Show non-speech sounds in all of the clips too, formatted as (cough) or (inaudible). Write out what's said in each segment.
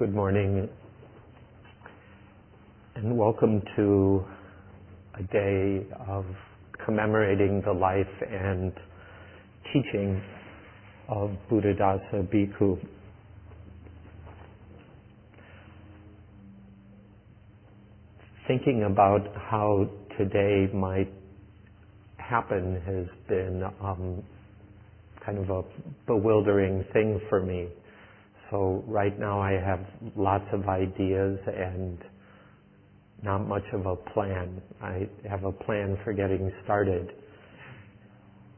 Good morning, and welcome to a day of commemorating the life and teaching of Buddhadasa Bhikkhu. Thinking about how today might happen has been um, kind of a bewildering thing for me. So right now I have lots of ideas and not much of a plan. I have a plan for getting started.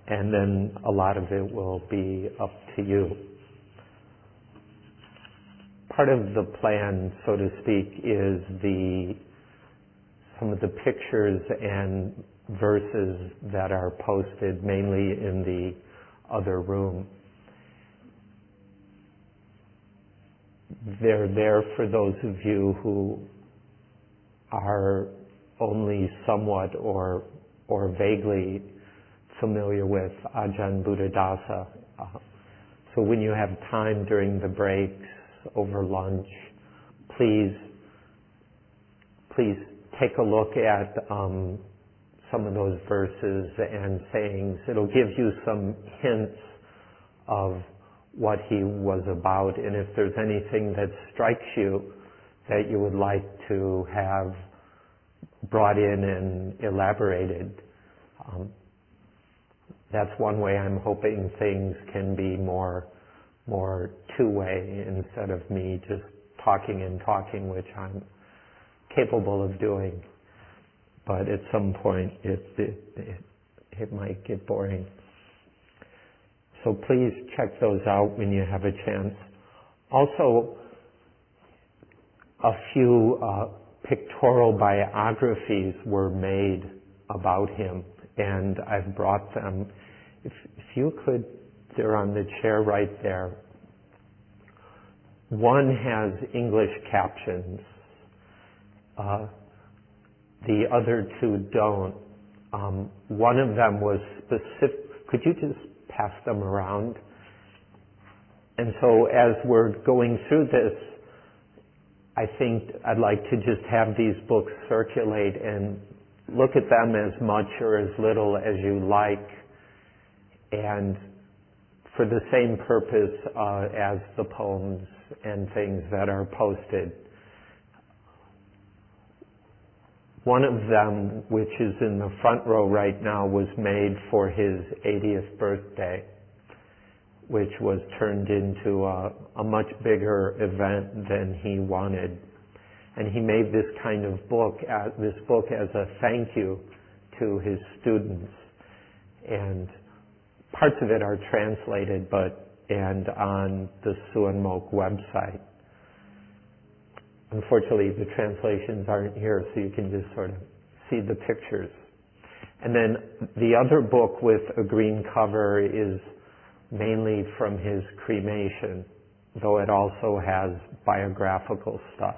And then a lot of it will be up to you. Part of the plan, so to speak, is the some of the pictures and verses that are posted mainly in the other room. They're there for those of you who are only somewhat or or vaguely familiar with Ajahn Buddhadasa. Uh, so when you have time during the breaks, over lunch, please please take a look at um, some of those verses and sayings. It'll give you some hints of what he was about, and if there's anything that strikes you that you would like to have brought in and elaborated, um, that's one way I'm hoping things can be more more two-way instead of me just talking and talking, which I'm capable of doing. But at some point, it it, it, it might get boring. So please check those out when you have a chance. Also, a few uh, pictorial biographies were made about him, and I've brought them. If, if you could, they're on the chair right there. One has English captions. Uh, the other two don't. Um, one of them was specific. Could you just pass them around. And so as we're going through this, I think I'd like to just have these books circulate and look at them as much or as little as you like. And for the same purpose uh, as the poems and things that are posted. One of them, which is in the front row right now, was made for his 80th birthday, which was turned into a, a much bigger event than he wanted. And he made this kind of book, uh, this book as a thank you to his students. And parts of it are translated, but and on the Suan Mokkh website. Unfortunately, the translations aren't here, so you can just sort of see the pictures. And then the other book with a green cover is mainly from his cremation, though it also has biographical stuff.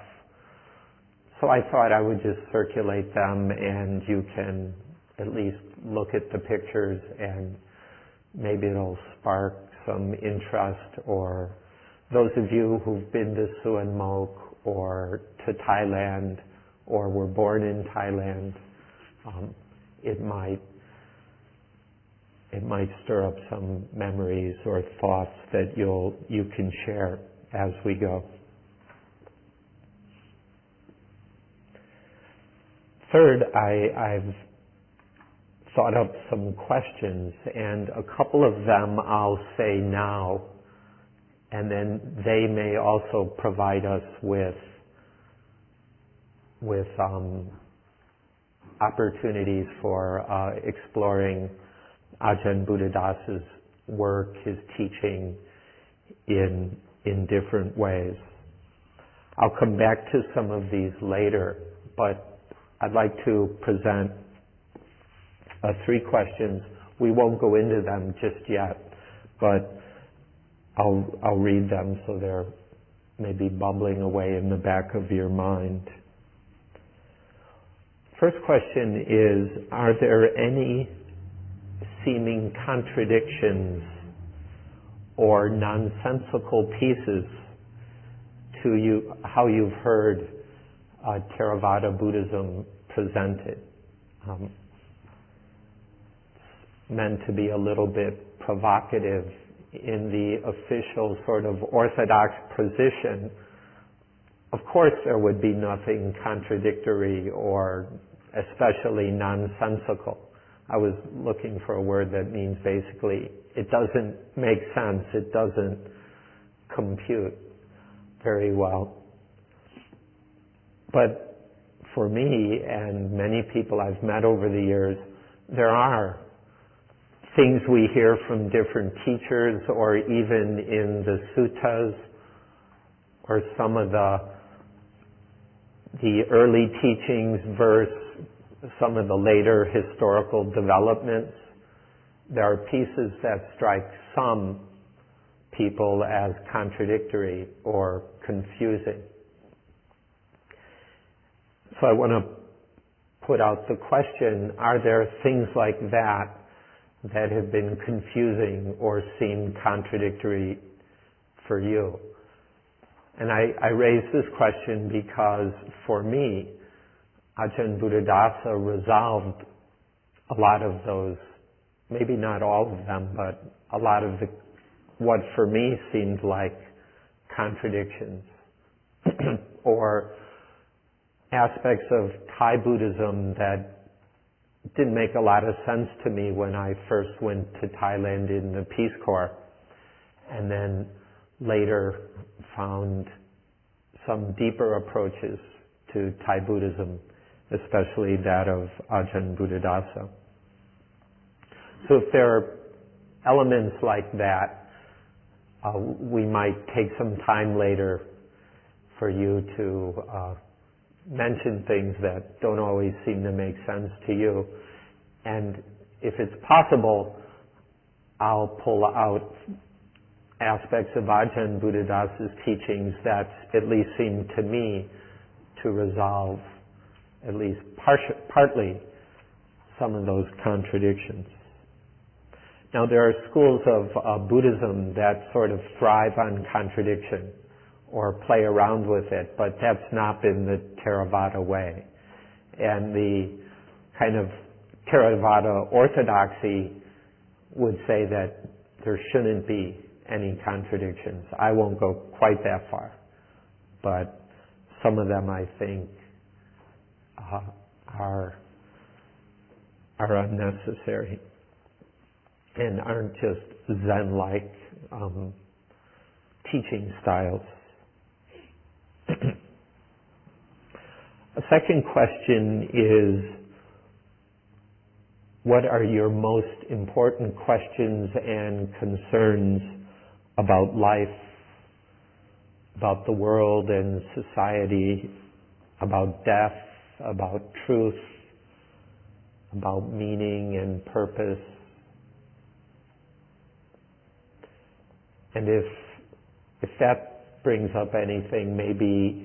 So I thought I would just circulate them and you can at least look at the pictures and maybe it'll spark some interest or those of you who've been to Suan Mokkh or to Thailand or were born in Thailand, um, it might it might stir up some memories or thoughts that you'll you can share as we go. Third, I, I've thought up some questions, and a couple of them I'll say now and then they may also provide us with with um, opportunities for uh, exploring Ajahn Buddhadasa's work, his teaching in in different ways. I'll come back to some of these later, but I'd like to present uh, three questions. We won't go into them just yet, but I'll, I'll read them so they're maybe bubbling away in the back of your mind. First question is, are there any seeming contradictions or nonsensical pieces to you how you've heard uh, Theravada Buddhism presented. Um, meant to be a little bit provocative in the official sort of orthodox position. Of course, there would be nothing contradictory or especially nonsensical. I was looking for a word that means basically it doesn't make sense, it doesn't compute very well. But for me and many people I've met over the years, there are things we hear from different teachers or even in the suttas or some of the the early teachings versus some of the later historical developments. There are pieces that strike some people as contradictory or confusing. So I want to put out the question, are there things like that that have been confusing or seem contradictory for you? And I, I raise this question because for me, Ajahn Buddhadasa resolved a lot of those, maybe not all of them, but a lot of the, what for me seemed like contradictions (clears throat) or aspects of Thai Buddhism that didn't make a lot of sense to me when I first went to Thailand in the Peace Corps and then later found some deeper approaches to Thai Buddhism, especially that of Ajahn Buddhadasa. So if there are elements like that, uh, we might take some time later for you to uh, mention things that don't always seem to make sense to you. And if it's possible, I'll pull out aspects of Ajahn Buddhadasa's teachings that at least seem to me to resolve at least partly some of those contradictions. Now there are schools of uh, Buddhism that sort of thrive on contradiction or play around with it, but that's not been the Theravada way. And the kind of Theravada orthodoxy would say that there shouldn't be any contradictions. I won't go quite that far, but some of them I think uh, are are unnecessary and aren't just Zen-like um, teaching styles. A second question is, what are your most important questions and concerns about life, about the world and society, about death, about truth, about meaning and purpose? And if, if that brings up anything, maybe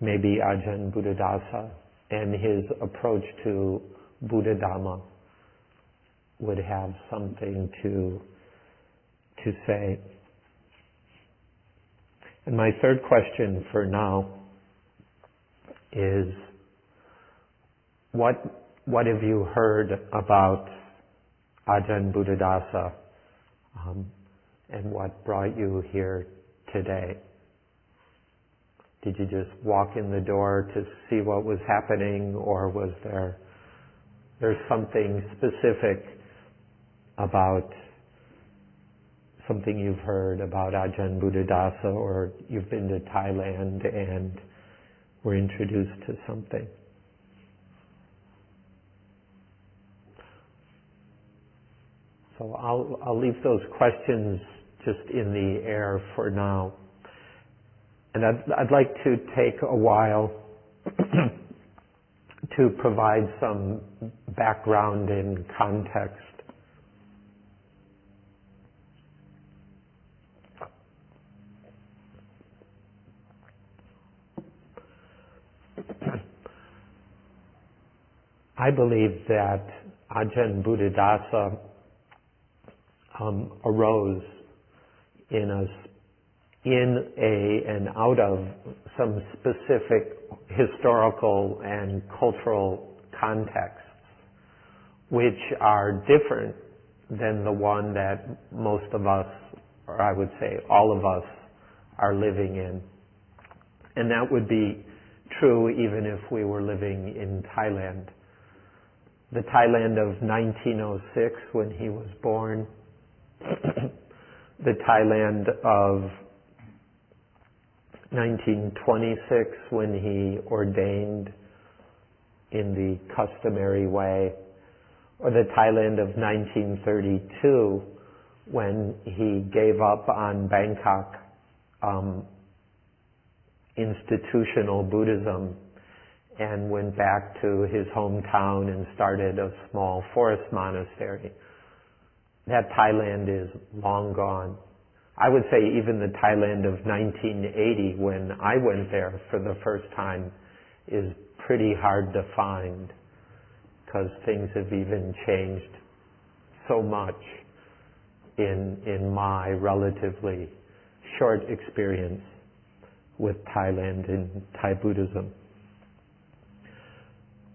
maybe Ajahn Buddhadasa and his approach to Buddha Dhamma would have something to, to say. And my third question for now is what, what have you heard about Ajahn Buddhadasa um, and what brought you here today? Did you just walk in the door to see what was happening or was there there's something specific about something you've heard about Ajahn Buddhadasa or you've been to Thailand and were introduced to something. So I'll, I'll leave those questions just in the air for now. And I'd, I'd like to take a while (clears throat) to provide some background and context. (clears throat) I believe that Ajahn Buddhadasa um, arose in a in a and out of some specific historical and cultural contexts, which are different than the one that most of us, or I would say all of us, are living in. And that would be true even if we were living in Thailand. The Thailand of 1906 when he was born, (coughs) the Thailand of 1926 when he ordained in the customary way, or the Thailand of 1932 when he gave up on Bangkok um, institutional Buddhism and went back to his hometown and started a small forest monastery. That Thailand is long gone. I would say even the Thailand of 1980 when I went there for the first time is pretty hard to find because things have even changed so much in, in my relatively short experience with Thailand and Thai Buddhism.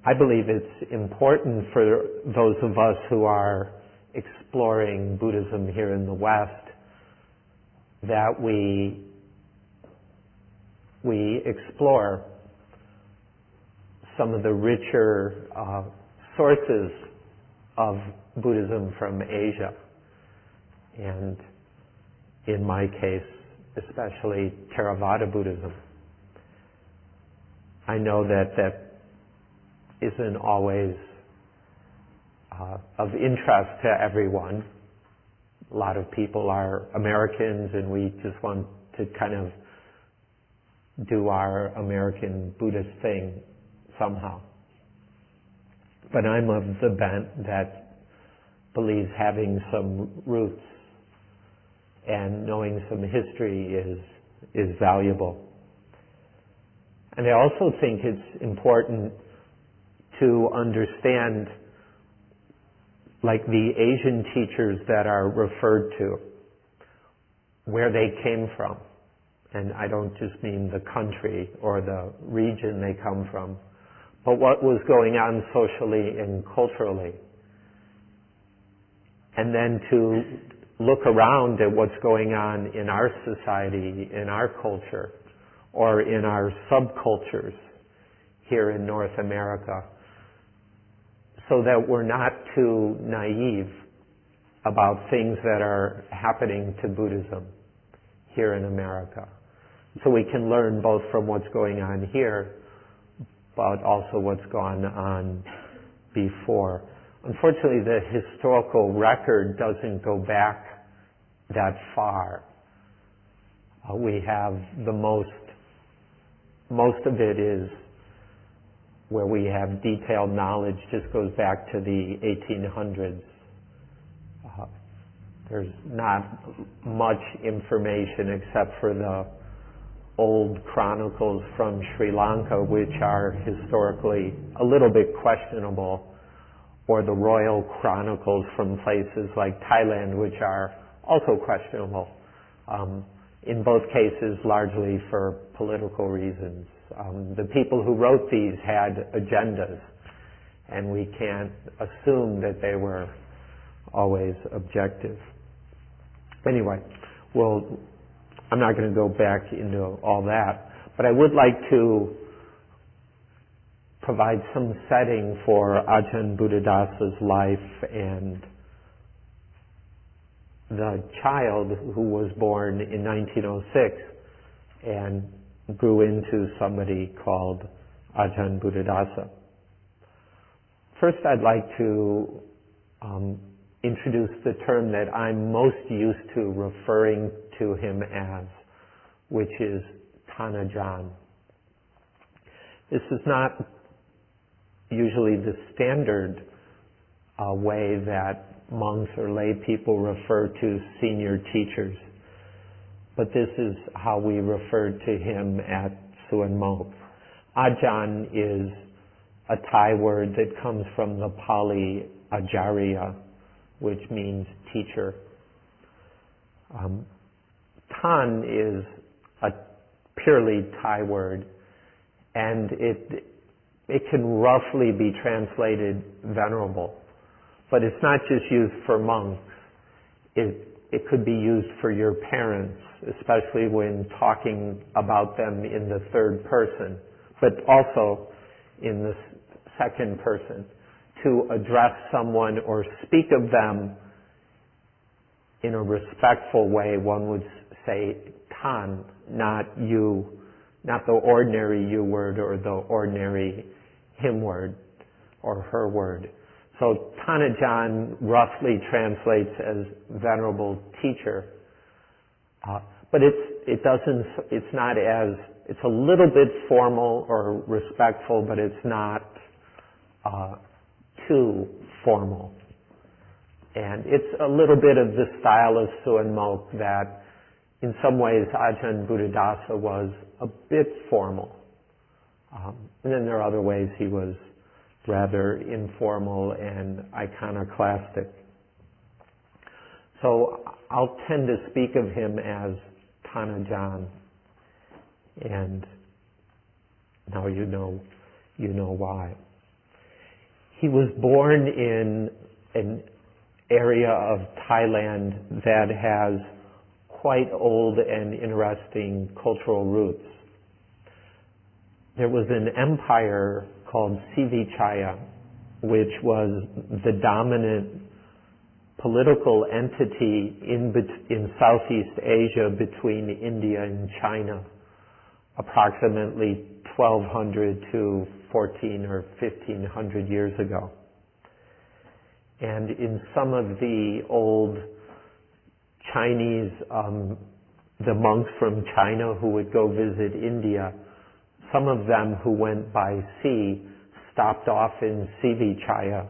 I believe it's important for those of us who are exploring Buddhism here in the West that we we explore some of the richer uh, sources of Buddhism from Asia, and in my case, especially Theravada Buddhism. I know that that isn't always uh, of interest to everyone. A lot of people are Americans and we just want to kind of do our American Buddhist thing somehow. But I'm of the bent that believes having some roots and knowing some history is, is valuable. And I also think it's important to understand like the Asian teachers that are referred to, where they came from. And I don't just mean the country or the region they come from, but what was going on socially and culturally. And then to look around at what's going on in our society, in our culture, or in our subcultures here in North America, so that we're not too naive about things that are happening to Buddhism here in America. So we can learn both from what's going on here, but also what's gone on before. Unfortunately, the historical record doesn't go back that far. Uh, we have the most, most of it is where we have detailed knowledge just goes back to the 1800s. Uh, there's not much information except for the old chronicles from Sri Lanka, which are historically a little bit questionable, or the royal chronicles from places like Thailand, which are also questionable. Um, in both cases, largely for political reasons. Um, the people who wrote these had agendas, and we can't assume that they were always objective. Anyway, well, I'm not going to go back into all that, but I would like to provide some setting for Ajahn Buddhadasa's life and the child who was born in 1906 and grew into somebody called Ajahn Buddhadasa. First, I'd like to um, introduce the term that I'm most used to referring to him as, which is Thanajan. This is not usually the standard uh, way that monks or lay people refer to senior teachers. But this is how we refer to him at Suan. Ajahn is a Thai word that comes from the Pali Acariya, which means teacher. Um, Tan is a purely Thai word, and it it can roughly be translated venerable, but it's not just used for monks. It it could be used for your parents, especially when talking about them in the third person, but also in the second person to address someone or speak of them in a respectful way, one would say tan, not you, not the ordinary you word or the ordinary him word or her word. So Tanajan roughly translates as venerable teacher. Uh, but it's, it doesn't, it's not as, it's a little bit formal or respectful, but it's not uh, too formal. And it's a little bit of the style of Suan Mokkh that in some ways Ajahn Buddhadasa was a bit formal. Um, and then there are other ways he was rather informal and iconoclastic. So I'll tend to speak of him as Tanajan. And now you know, you know why. He was born in an area of Thailand that has quite old and interesting cultural roots. There was an empire called Srivijaya, which was the dominant political entity in, in Southeast Asia between India and China, approximately 1200 to 14 or 1500 years ago. And in some of the old Chinese, um, the monks from China who would go visit India, some of them who went by sea stopped off in Srivijaya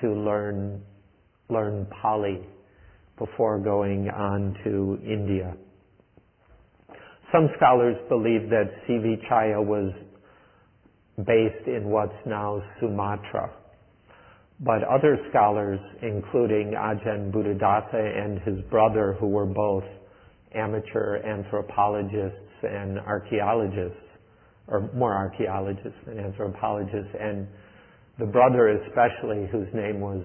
to learn learn Pali before going on to India. Some scholars believe that Srivijaya was based in what's now Sumatra. But other scholars, including Ajahn Buddhadasa and his brother, who were both amateur anthropologists and archaeologists, or more archaeologists than anthropologists, and the brother especially, whose name was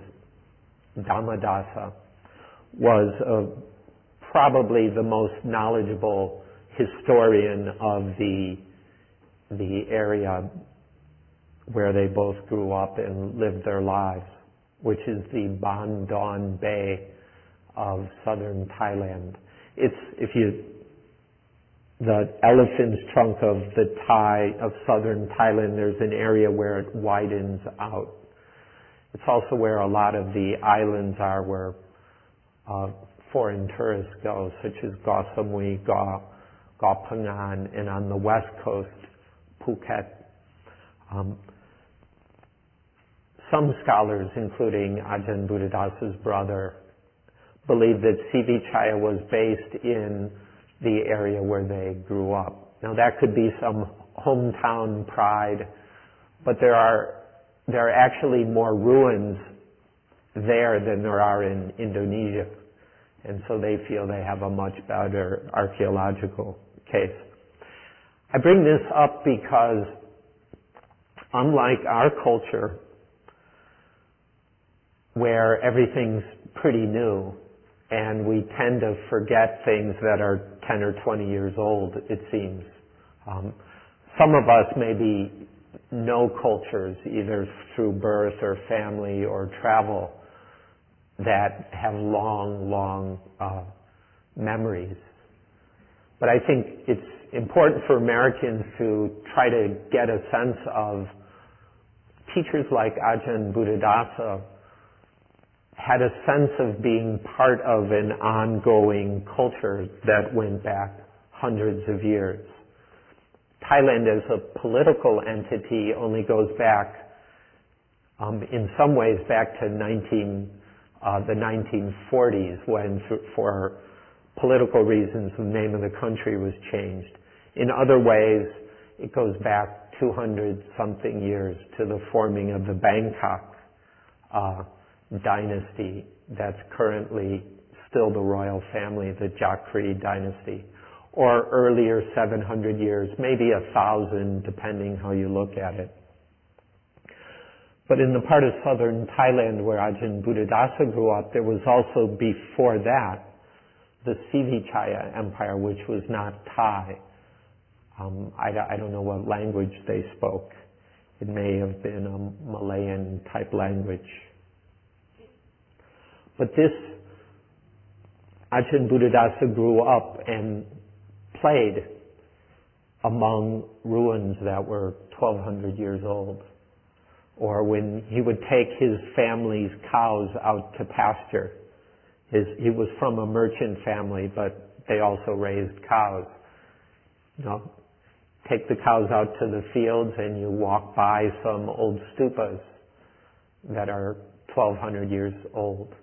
Dhammadasa, was uh, probably the most knowledgeable historian of the the area where they both grew up and lived their lives, which is the Ban Don Bay of southern Thailand. It's if you the elephant's trunk of the Thai of southern Thailand, there's an area where it widens out. It's also where a lot of the islands are where uh, foreign tourists go, such as Koh Samui, Koh, Koh Phangan, and on the west coast, Phuket. Um, some scholars, including Ajahn Buddhadasa's brother, believe that Srivijaya was based in the area where they grew up. Now that could be some hometown pride, but there are, there are actually more ruins there than there are in Indonesia. And so they feel they have a much better archaeological case. I bring this up because unlike our culture, where everything's pretty new and we tend to forget things that are 10 or 20 years old, it seems. Um, some of us maybe know cultures either through birth or family or travel that have long, long uh, memories. But I think it's important for Americans to try to get a sense of teachers like Ajahn Buddhadasa had a sense of being part of an ongoing culture that went back hundreds of years. Thailand as a political entity only goes back, um, in some ways, back to 19, uh, the 1940s when, for political reasons, the name of the country was changed. In other ways, it goes back 200 something years to the forming of the Bangkok uh, dynasty that's currently still the royal family, the Chakri dynasty, or earlier 700 years, maybe a thousand, depending how you look at it. But in the part of southern Thailand where Ajahn Buddhadasa grew up, there was also before that the Srivijaya Empire, which was not Thai. Um, I, I, don't know what language they spoke. It may have been a Malayan type language. But this Ajahn Buddhadasa grew up and played among ruins that were 1200 years old. Or when he would take his family's cows out to pasture. His, he was from a merchant family, but they also raised cows. You know, take the cows out to the fields and you walk by some old stupas that are 1200 years old.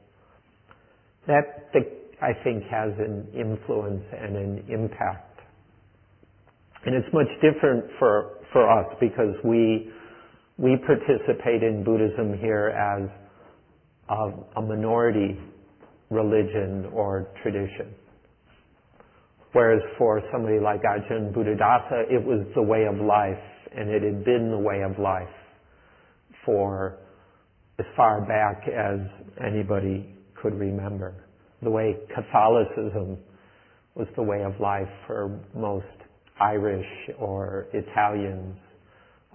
That, I think, has an influence and an impact. And it's much different for, for us because we, we participate in Buddhism here as a, a minority religion or tradition. Whereas for somebody like Ajahn Buddhadasa, it was the way of life, and it had been the way of life for as far back as anybody could remember. The way Catholicism was the way of life for most Irish or Italians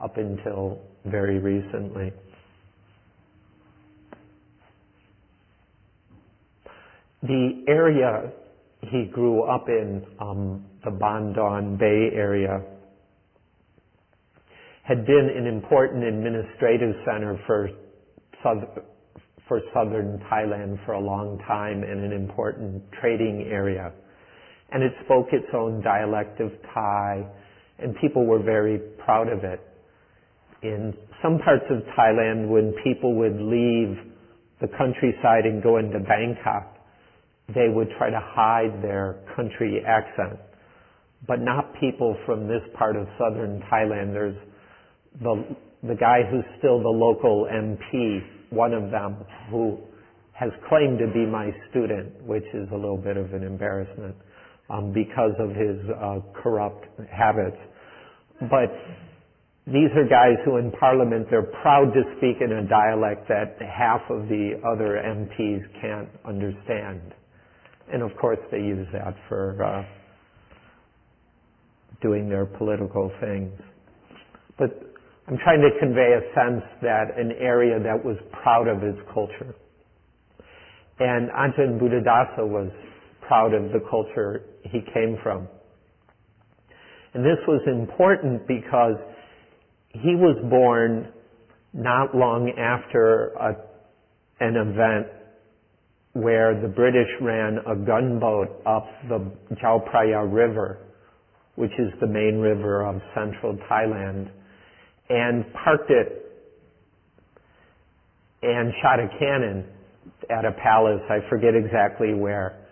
up until very recently. The area he grew up in um, the Bandon Bay area had been an important administrative center for, for southern Thailand for a long time and an important trading area. And it spoke its own dialect of Thai, and people were very proud of it. In some parts of Thailand, when people would leave the countryside and go into Bangkok, they would try to hide their country accent. But not people from this part of southern Thailand. There's the, the guy who's still the local MP, one of them, who has claimed to be my student, which is a little bit of an embarrassment um, because of his uh, corrupt habits. But these are guys who in Parliament, they're proud to speak in a dialect that half of the other MPs can't understand. And of course, they use that for uh, doing their political things. But I'm trying to convey a sense that an area that was proud of its culture. And Ajahn Buddhadasa was proud of the culture he came from. And this was important because he was born not long after a, an event where the British ran a gunboat up the Chao Phraya River, which is the main river of central Thailand, and parked it and shot a cannon at a palace. I forget exactly where.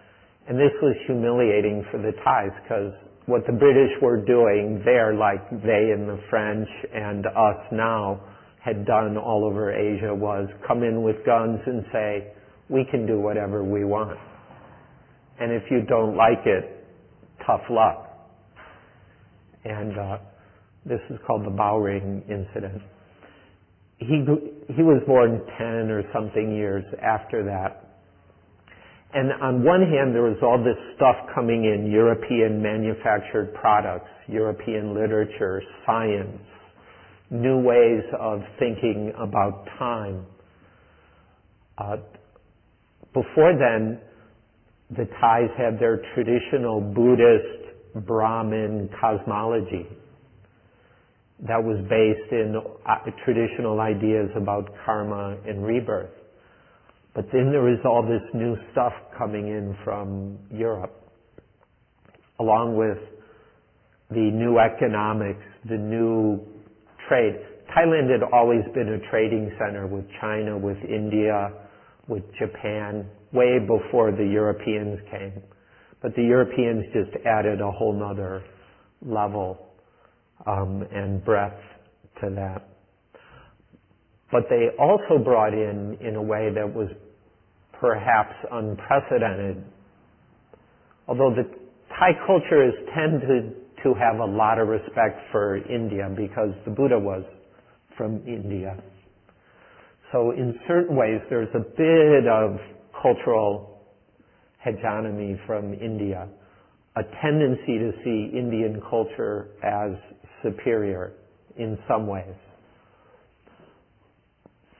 And this was humiliating for the Thais because what the British were doing there, like they and the French and us now had done all over Asia, was come in with guns and say, we can do whatever we want. And if you don't like it, tough luck. And uh, this is called the Bowring incident. He, he was born 10 or something years after that. And on one hand, there was all this stuff coming in, European manufactured products, European literature, science, new ways of thinking about time. Uh, before then, the Thais had their traditional Buddhist Brahmin cosmology that was based in uh, traditional ideas about karma and rebirth. But then there is all this new stuff coming in from Europe, along with the new economics, the new trade. Thailand had always been a trading center with China, with India, with Japan way before the Europeans came. But the Europeans just added a whole nother level um, and breadth to that. But they also brought in, in a way that was perhaps unprecedented, although the Thai culture has tended to have a lot of respect for India because the Buddha was from India. So in certain ways, there's a bit of cultural hegemony from India, a tendency to see Indian culture as superior in some ways.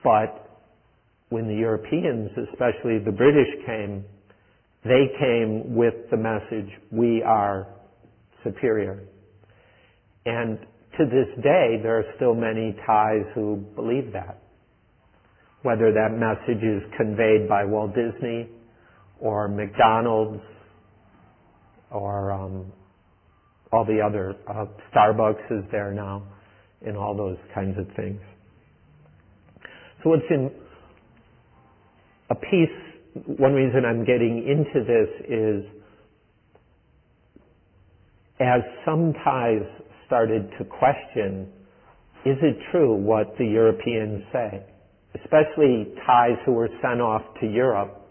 But when the Europeans, especially the British came, they came with the message, we are superior. And to this day, there are still many Thais who believe that. Whether that message is conveyed by Walt Disney or McDonald's or um, all the other, uh, Starbucks is there now, and all those kinds of things. So what's in a piece, one reason I'm getting into this is as some Thais started to question, is it true what the Europeans say? Especially Thais who were sent off to Europe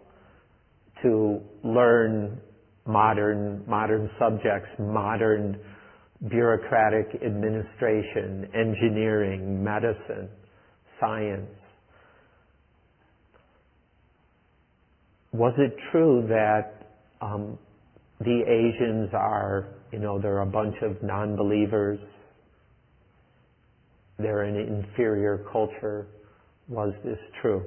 to learn modern, modern subjects, modern bureaucratic administration, engineering, medicine, science. Was it true that um, the Asians are you know, they're a bunch of non-believers. They're an inferior culture. Was this true?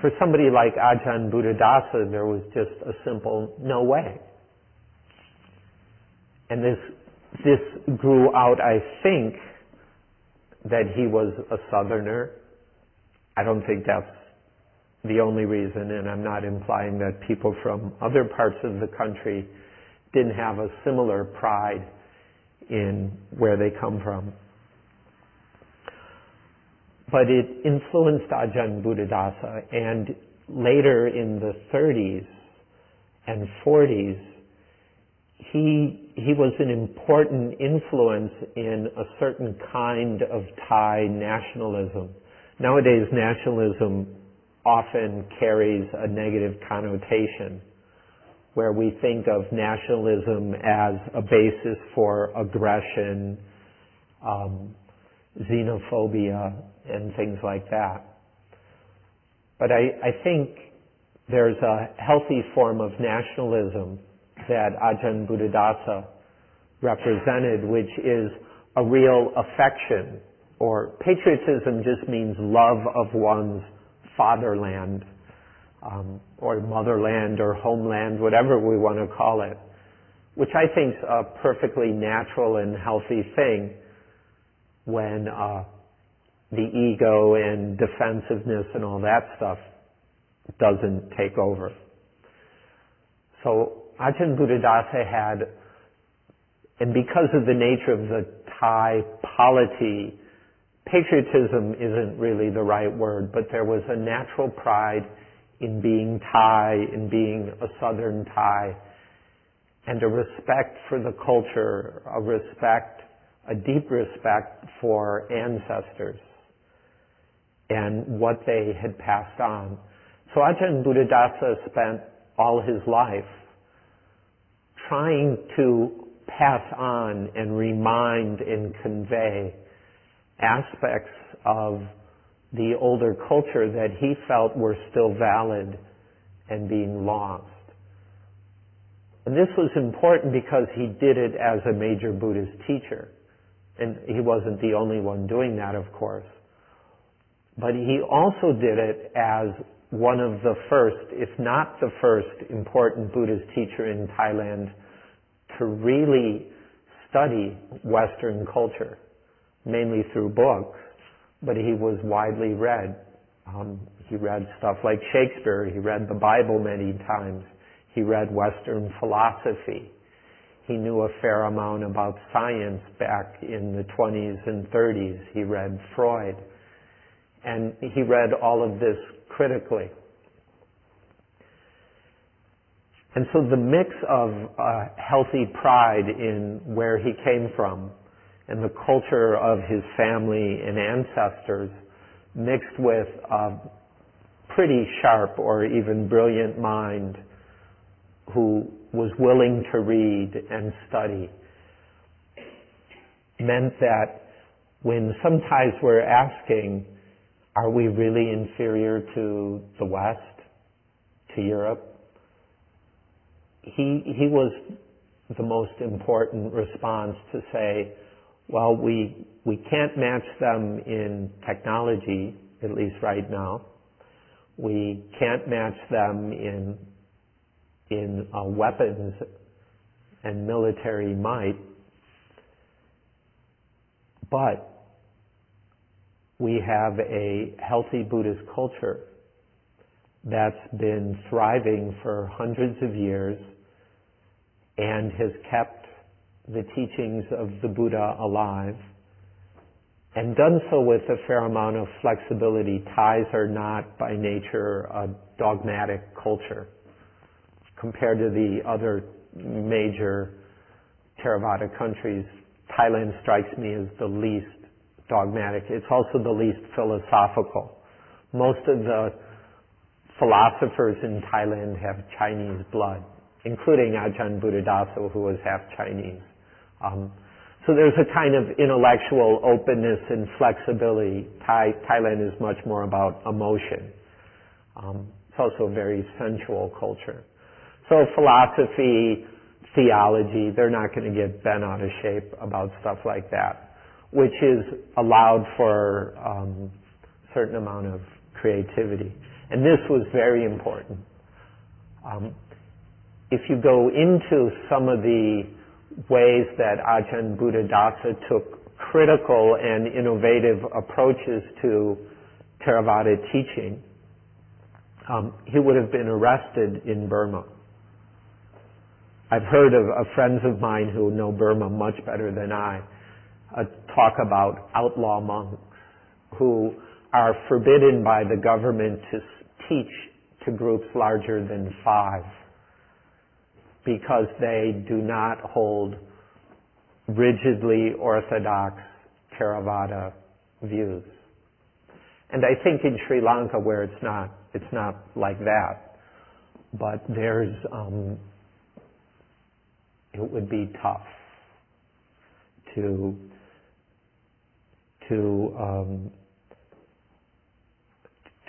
For somebody like Ajahn Buddhadasa, there was just a simple no way. And this, this grew out, I think, that he was a southerner. I don't think that's the only reason, and I'm not implying that people from other parts of the country didn't have a similar pride in where they come from. But it influenced Ajahn Buddhadasa and later in the 30s and 40s, he, he was an important influence in a certain kind of Thai nationalism. Nowadays, nationalism often carries a negative connotation where we think of nationalism as a basis for aggression, um, xenophobia, and things like that. But I, I think there's a healthy form of nationalism that Ajahn Buddhadasa represented, which is a real affection, or patriotism just means love of one's fatherland um, or motherland or homeland, whatever we want to call it, which I think is a perfectly natural and healthy thing when uh, the ego and defensiveness and all that stuff doesn't take over. So Ajahn Buddhadasa had, and because of the nature of the Thai polity, patriotism isn't really the right word, but there was a natural pride in being Thai, in being a Southern Thai, and a respect for the culture, a respect, a deep respect for ancestors and what they had passed on. So Ajahn Buddhadasa spent all his life trying to pass on and remind and convey aspects of the older culture that he felt were still valid and being lost. And this was important because he did it as a major Buddhist teacher. And he wasn't the only one doing that, of course. But he also did it as one of the first, if not the first, important Buddhist teacher in Thailand to really study Western culture, mainly through books but he was widely read. Um, he read stuff like Shakespeare. He read the Bible many times. He read Western philosophy. He knew a fair amount about science back in the 20s and 30s. He read Freud. And he read all of this critically. And so the mix of uh, healthy pride in where he came from and the culture of his family and ancestors mixed with a pretty sharp or even brilliant mind who was willing to read and study meant that when sometimes we're asking, are we really inferior to the West, to Europe? He, he was the most important response to say, well, we, we can't match them in technology, at least right now. We can't match them in, in uh, weapons and military might. But we have a healthy Buddhist culture that's been thriving for hundreds of years and has kept the teachings of the Buddha alive and done so with a fair amount of flexibility. Thais are not by nature a dogmatic culture compared to the other major Theravada countries. Thailand strikes me as the least dogmatic. It's also the least philosophical. Most of the philosophers in Thailand have Chinese blood, including Ajahn Buddhadasa, who was half Chinese. Um, so there's a kind of intellectual openness and flexibility. Thai, Thailand is much more about emotion. Um, it's also a very sensual culture. So philosophy, theology, they're not going to get bent out of shape about stuff like that, which is allowed for um, certain amount of creativity. And this was very important. Um, if you go into some of the ways that Ajahn Buddhadasa took critical and innovative approaches to Theravada teaching, um, he would have been arrested in Burma. I've heard of, of, friends of mine who know Burma much better than I uh, talk about outlaw monks who are forbidden by the government to teach to groups larger than five because they do not hold rigidly orthodox Theravada views. And I think in Sri Lanka where it's not, it's not like that, but there's, um, it would be tough to, to, um,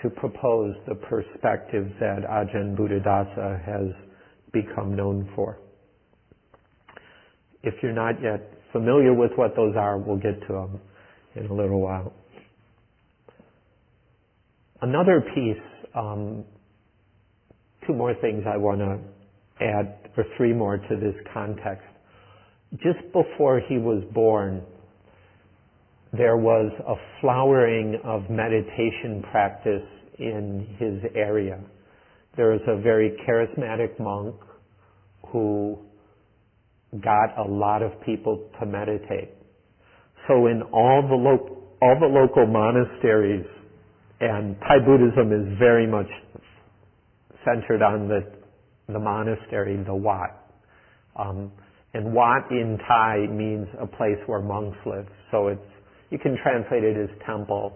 to propose the perspective that Ajahn Buddhadasa has become known for. If you're not yet familiar with what those are, we'll get to them in a little while. Another piece, um, two more things I want to add, or three more to this context. Just before he was born, there was a flowering of meditation practice in his area. There was a very charismatic monk who got a lot of people to meditate. So in all the, lo- all the local monasteries, and Thai Buddhism is very much centered on the, the monastery, the Wat. Um, and Wat in Thai means a place where monks live. So it's, you can translate it as temple,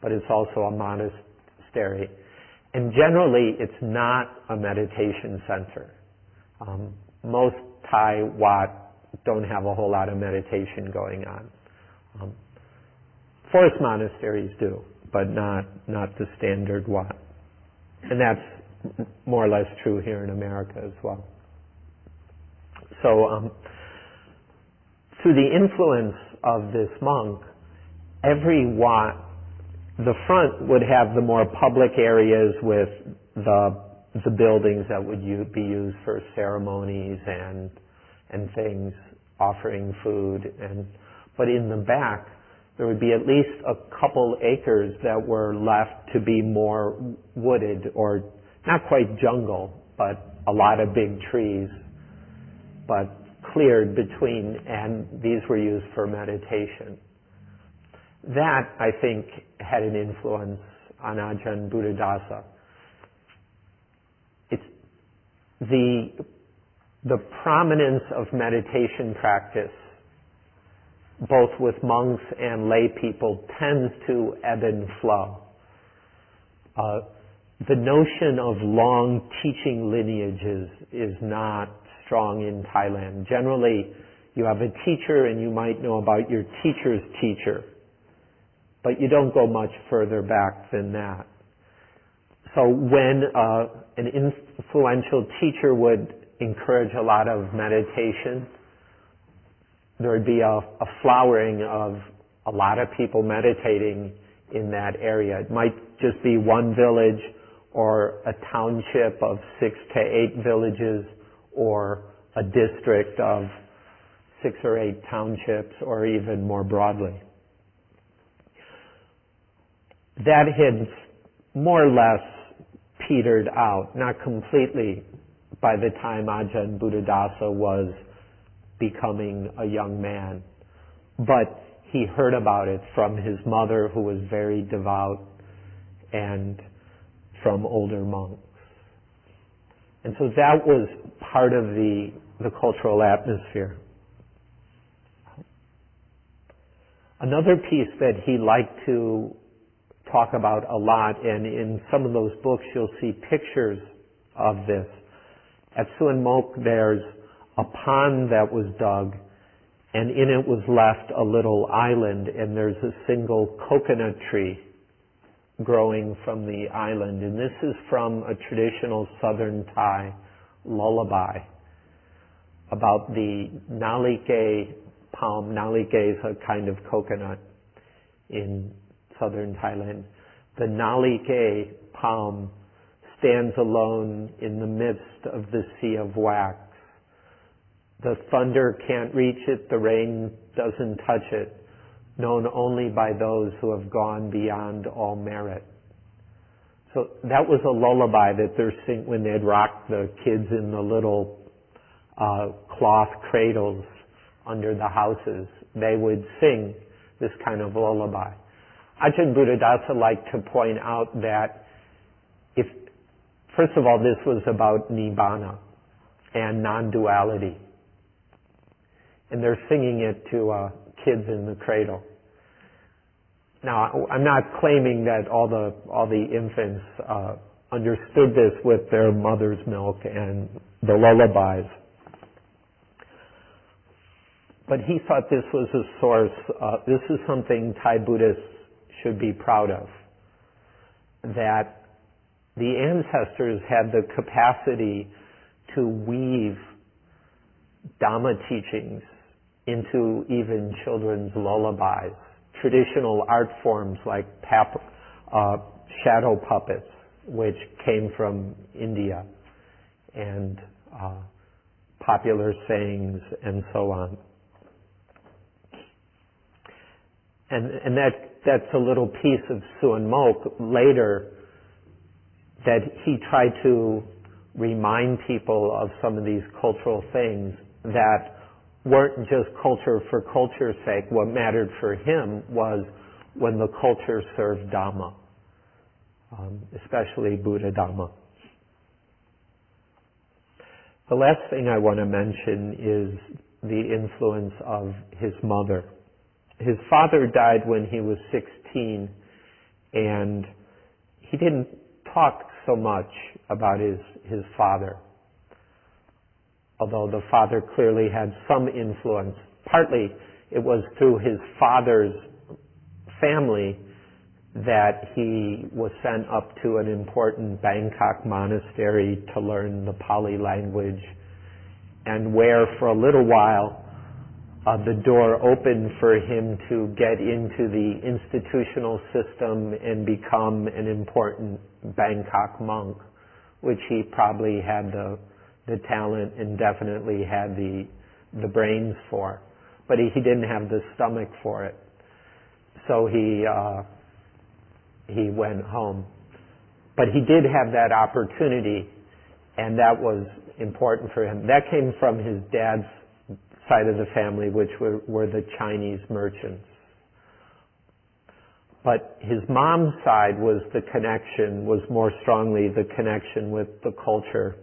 but it's also a monastery. And generally, it's not a meditation center. Um, most Thai Wat don't have a whole lot of meditation going on. Um, forest monasteries do, but not not the standard Wat. And that's more or less true here in America as well. So, um, through the influence of this monk, every Wat the front would have the more public areas with the the buildings that would be used for ceremonies and and things, offering food and but in the back there would be at least a couple acres that were left to be more wooded or not quite jungle, but a lot of big trees, but cleared between, and these were used for meditation. That, I think, had an influence on Ajahn Buddhadasa. It's the, the prominence of meditation practice, both with monks and lay people, tends to ebb and flow. Uh, the notion of long teaching lineages is not strong in Thailand. Generally, you have a teacher and you might know about your teacher's teacher, but you don't go much further back than that. So when uh, an influential teacher would encourage a lot of meditation, there would be a, a flowering of a lot of people meditating in that area. It might just be one village or a township of six to eight villages or a district of six or eight townships or even more broadly. That had more or less petered out, not completely by the time Ajahn Buddhadasa was becoming a young man. But he heard about it from his mother who was very devout and from older monks. And so that was part of the, the cultural atmosphere. Another piece that he liked to talk about a lot, and in some of those books you'll see pictures of this. At Suan Mokkh there's a pond that was dug and in it was left a little island and there's a single coconut tree growing from the island. And this is from a traditional southern Thai lullaby about the Nalike palm. Nalike is a kind of coconut in southern Thailand. The Nalike palm stands alone in the midst of the sea of wax the thunder can't reach it, the rain doesn't touch it, known only by those who have gone beyond all merit. So that was a lullaby that they're singing when they'd rock the kids in the little uh, cloth cradles under the houses. They would sing this kind of lullaby. Ajahn Buddhadasa liked to point out that if, first of all, this was about nibbana and non-duality and they're singing it to uh, kids in the cradle. Now, I'm not claiming that all the all the infants uh, understood this with their mother's milk and the lullabies, but he thought this was a source. Uh, this is something Thai Buddhists should be proud of. That the ancestors had the capacity to weave Dhamma teachings into even children's lullabies. Traditional art forms like pap- uh, shadow puppets, which came from India, and uh, popular sayings and so on. And, and that, that's a little piece of Suan Mokkh later that he tried to remind people of some of these cultural things that weren't just culture for culture's sake. What mattered for him was when the culture served Dhamma, um, especially Buddha Dhamma. The last thing I want to mention is the influence of his mother. His father died when he was 16 and he didn't talk so much about his, his father although the father clearly had some influence. Partly it was through his father's family that he was sent up to an important Bangkok monastery to learn the Pali language and where for a little while uh, the door opened for him to get into the institutional system and become an important Bangkok monk, which he probably had the the talent and definitely had the the brains for, but he, he didn't have the stomach for it. So he uh, he went home, but he did have that opportunity, and that was important for him. That came from his dad's side of the family, which were, were the Chinese merchants. But his mom's side was the connection, was more strongly the connection with the culture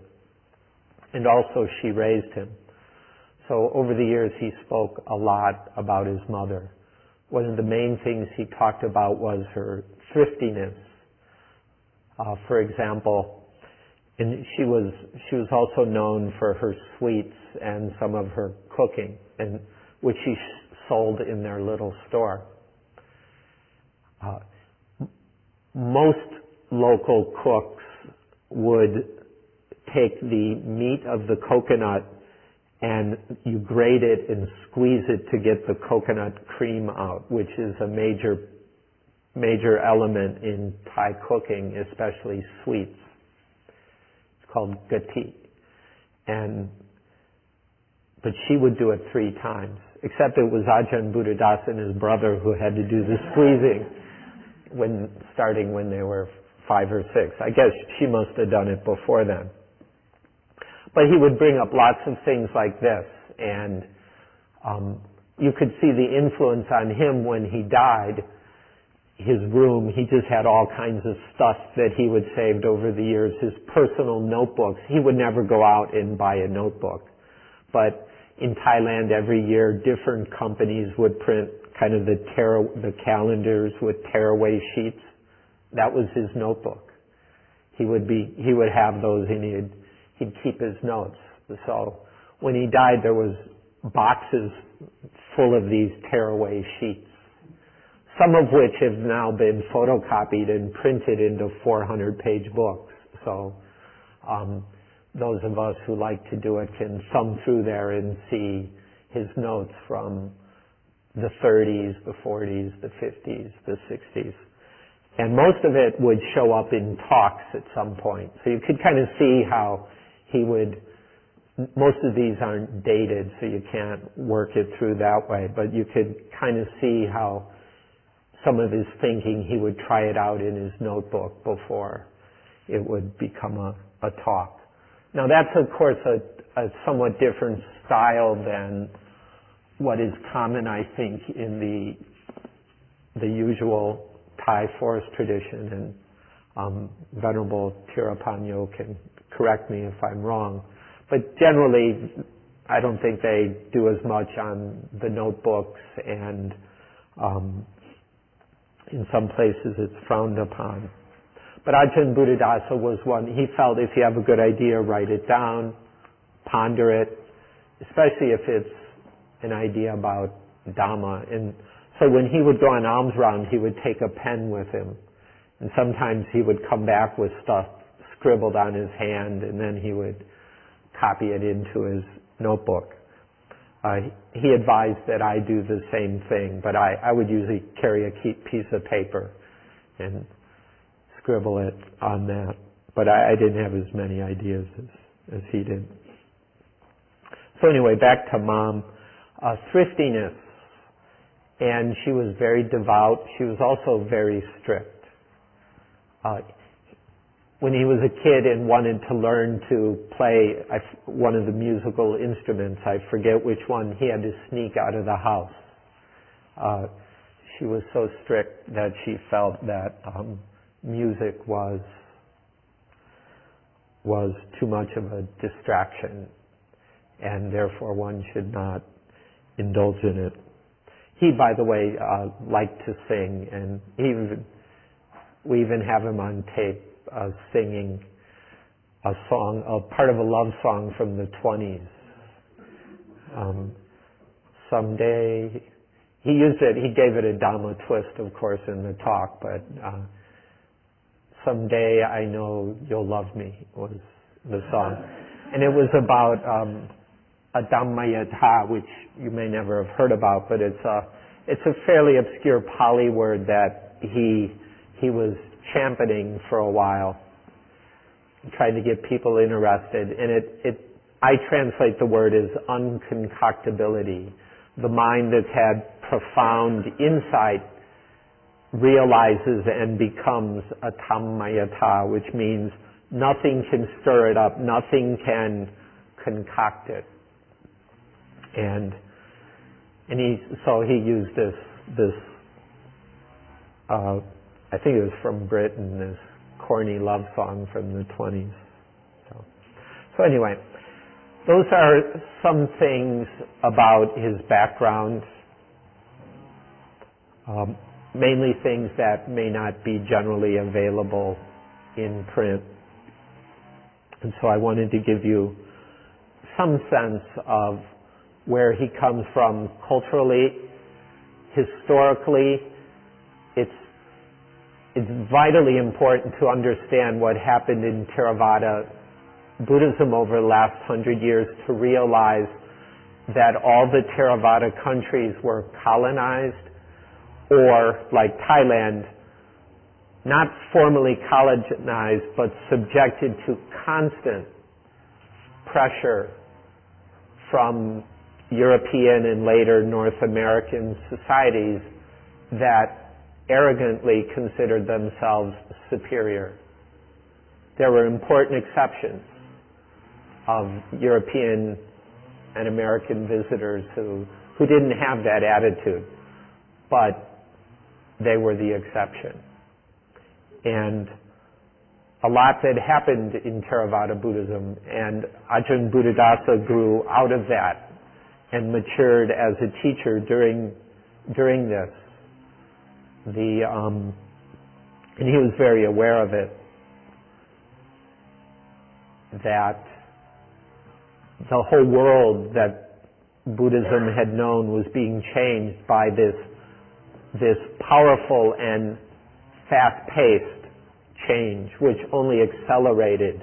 and also she raised him. So over the years he spoke a lot about his mother. One of the main things he talked about was her thriftiness. Uh, for example, and she was she was also known for her sweets and some of her cooking, and which she sold in their little store. Uh, most local cooks would take the meat of the coconut and you grate it and squeeze it to get the coconut cream out, which is a major major element in Thai cooking, especially sweets. Called gati. And but she would do it three times. Except it was Ajahn Buddhadas and his brother who had to do the squeezing when starting when they were five or six. I guess she must have done it before then. But he would bring up lots of things like this, and um, you could see the influence on him when he died. His room, he just had all kinds of stuff that he would saved over the years. His personal notebooks. He would never go out and buy a notebook, but in Thailand every year, different companies would print kind of the tear, the calendars with tearaway sheets. That was his notebook. He would be, he would have those and he'd, he'd keep his notes. So when he died, there was boxes full of these tearaway sheets. Some of which have now been photocopied and printed into 400 page books. So, um, those of us who like to do it can thumb through there and see his notes from the 30s, the 40s, the 50s, the 60s. And most of it would show up in talks at some point. So you could kind of see how he would, most of these aren't dated, so you can't work it through that way, but you could kind of see how some of his thinking, he would try it out in his notebook before it would become a, a talk. Now that's of course a, a somewhat different style than what is common, I think, in the the usual Thai forest tradition, and um, Venerable Thiraphantnyo can correct me if I'm wrong. But generally, I don't think they do as much on the notebooks, and um, in some places it's frowned upon. But Ajahn Buddhadasa was one, he felt if you have a good idea, write it down, ponder it, especially if it's an idea about Dhamma. And so when he would go on alms round, he would take a pen with him. And sometimes he would come back with stuff scribbled on his hand and then he would copy it into his notebook. Uh, he advised that I do the same thing, but I, I would usually carry a piece of paper and scribble it on that. But I, I didn't have as many ideas as, as he did. So anyway, back to mom. Uh, thriftiness. And she was very devout. She was also very strict. Uh, when he was a kid and wanted to learn to play one of the musical instruments, I forget which one, he had to sneak out of the house. Uh, she was so strict that she felt that um, music was was too much of a distraction and therefore one should not indulge in it. He, by the way, uh, liked to sing and even, we even have him on tape uh, singing a song, a part of a love song from the 20s. Um, someday, he used it, he gave it a Dhamma twist, of course, in the talk, but uh, Someday I Know You'll Love Me was the song. And it was about um, atammayata, which you may never have heard about, but it's a, it's a fairly obscure Pali word that he, he was championing for a while, trying to get people interested. And it, it, I translate the word as unconcoctability. The mind that's had profound insight realizes and becomes a tammayata, which means nothing can stir it up, nothing can concoct it. And and he so he used this this uh, I think it was from Britain, this corny love song from the twenties. So so anyway, those are some things about his background. Um, mainly things that may not be generally available in print. And so I wanted to give you some sense of where he comes from culturally, historically. It's, it's vitally important to understand what happened in Theravada Buddhism over the last hundred years to realize that all the Theravada countries were colonized or, like Thailand, not formally colonized, but subjected to constant pressure from European and later North American societies that arrogantly considered themselves superior. There were important exceptions of European and American visitors who, who didn't have that attitude, but they were the exception. And a lot that happened in Theravada Buddhism, and Ajahn Buddhadasa grew out of that and matured as a teacher during during this. The um, and he was very aware of it. That the whole world that Buddhism had known was being changed by this this powerful and fast-paced change, which only accelerated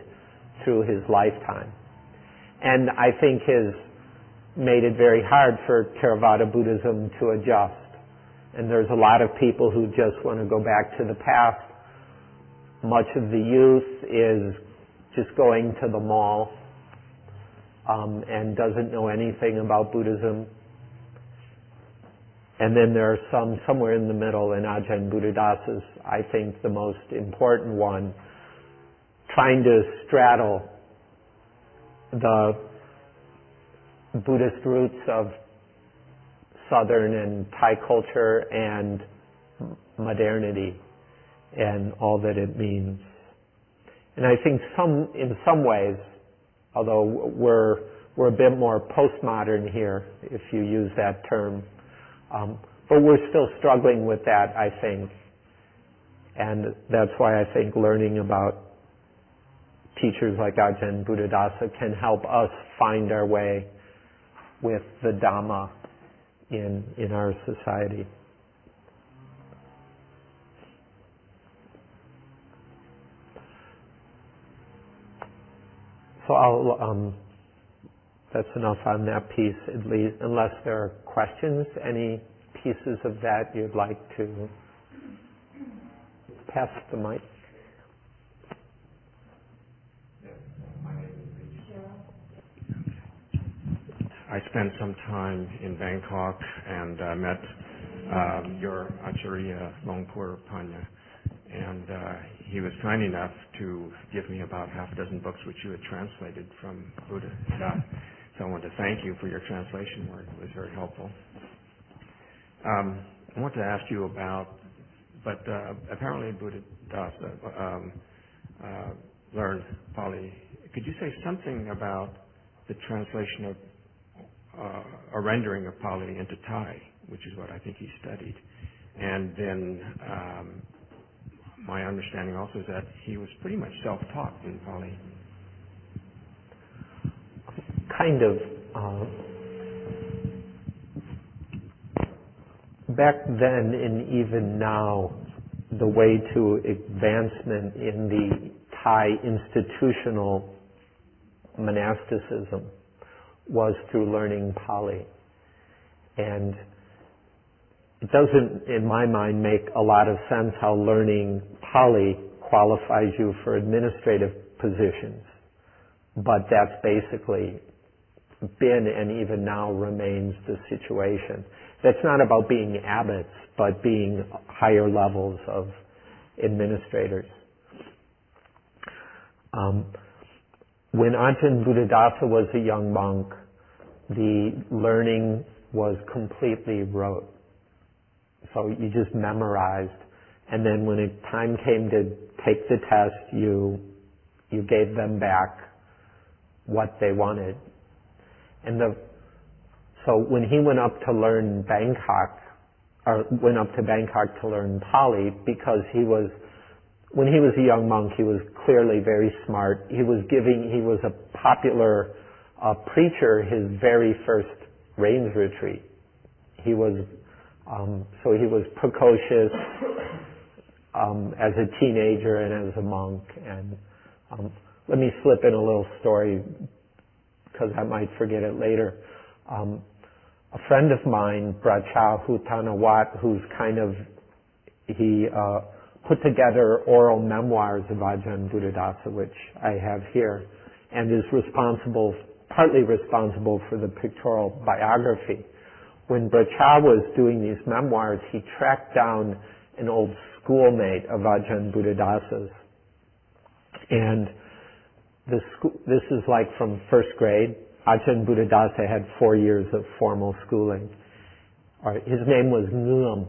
through his lifetime. And I think has made it very hard for Theravada Buddhism to adjust. And there's a lot of people who just want to go back to the past. Much of the youth is just going to the mall um, and doesn't know anything about Buddhism. And then there are some somewhere in the middle, and Ajahn Buddhadasa's, I think, the most important one, trying to straddle the Buddhist roots of Southern and Thai culture and modernity and all that it means. And I think some, in some ways, although we're, we're a bit more postmodern here, if you use that term, um, but we're still struggling with that, I think. And that's why I think learning about teachers like Ajahn Buddhadasa can help us find our way with the Dhamma in, in our society. So I'll, um, that's enough on that piece, at least, unless there are questions. Any pieces of that you'd like to pass the mic? I spent some time in Bangkok and uh, met um, your Acharya Luangpo Panya, and uh, he was kind enough to give me about half a dozen books which you had translated from Buddha. So I want to thank you for your translation work. It was very helpful. Um, I want to ask you about, but uh, apparently Buddha Dasa um, uh, learned Pali. Could you say something about the translation of uh, a rendering of Pali into Thai, which is what I think he studied. And then um, my understanding also is that he was pretty much self-taught in Pali. Kind of. Uh, back then and even now, the way to advancement in the Thai institutional monasticism was through learning Pali. And it doesn't, in my mind, make a lot of sense how learning Pali qualifies you for administrative positions. But that's basically been and even now remains the situation. That's not about being abbots, but being higher levels of administrators. Um, when Ajahn Buddhadasa was a young monk, the learning was completely rote. So you just memorized, and then when it time came to take the test, you you gave them back what they wanted. And the so when he went up to learn Bangkok, or went up to Bangkok to learn Pali, because he was when he was a young monk, he was clearly very smart. He was giving, he was a popular uh, preacher his very first rains retreat. He was, um, so he was precocious um, as a teenager and as a monk. And um, let me slip in a little story because I might forget it later. Um, a friend of mine, Pracha Hutanuwatr, who's kind of, he uh, put together oral memoirs of Ajahn Buddhadasa, which I have here, and is responsible, partly responsible for the pictorial biography. When Pracha was doing these memoirs, he tracked down an old schoolmate of Ajahn Buddhadasa's. And this, this is like from first grade. Ajahn Buddhadasa had four years of formal schooling. His name was Ngum.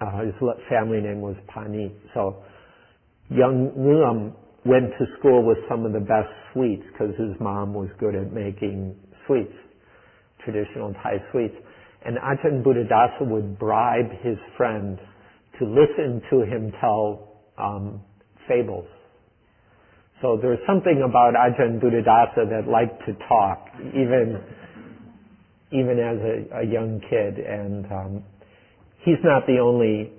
Uh, his family name was Pani. So young Ngum went to school with some of the best sweets because his mom was good at making sweets, traditional Thai sweets. And Ajahn Buddhadasa would bribe his friend to listen to him tell um, fables. So there's something about Ajahn Buddhadasa that liked to talk, even even as a, a young kid. And um, he's not the only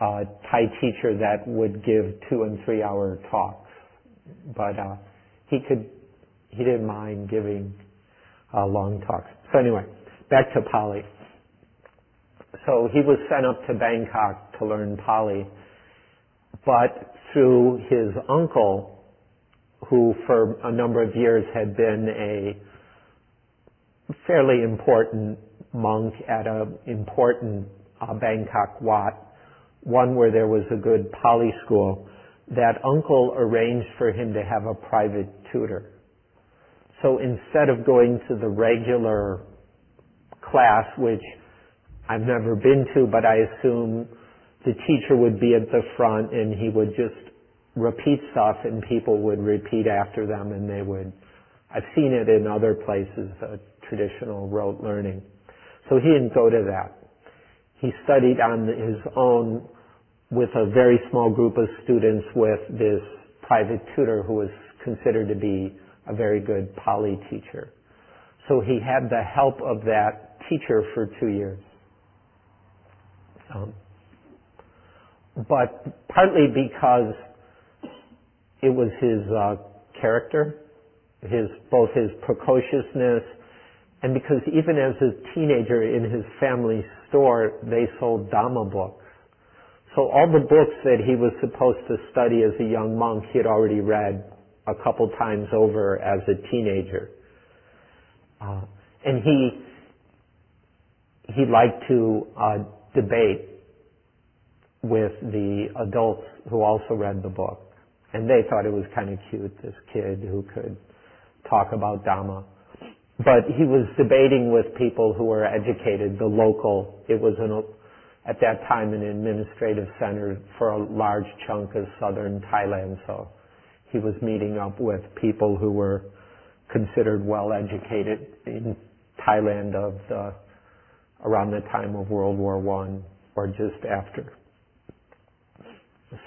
uh, Thai teacher that would give two and three hour talks, but uh, he could he didn't mind giving uh, long talks. So anyway, back to Pali. So he was sent up to Bangkok to learn Pali, but through his uncle, who for a number of years had been a fairly important monk at an important uh, Bangkok Wat, one where there was a good Pali school, that uncle arranged for him to have a private tutor. So instead of going to the regular class, which I've never been to, but I assume the teacher would be at the front and he would just repeat stuff and people would repeat after them and they would, I've seen it in other places, uh, traditional rote learning. So he didn't go to that. He studied on his own with a very small group of students with this private tutor who was considered to be a very good Pali teacher. So he had the help of that teacher for two years. Um, but partly because it was his uh, character, his both his precociousness, and because even as a teenager in his family store, they sold Dhamma books. So all the books that he was supposed to study as a young monk, he had already read a couple times over as a teenager. Uh, and he he liked to uh, debate with the adults who also read the book. And they thought it was kind of cute, this kid who could talk about Dhamma. But he was debating with people who were educated, the local, it was an, at that time an administrative center for a large chunk of southern Thailand, so he was meeting up with people who were considered well educated in Thailand of the around the time of World War One or just after.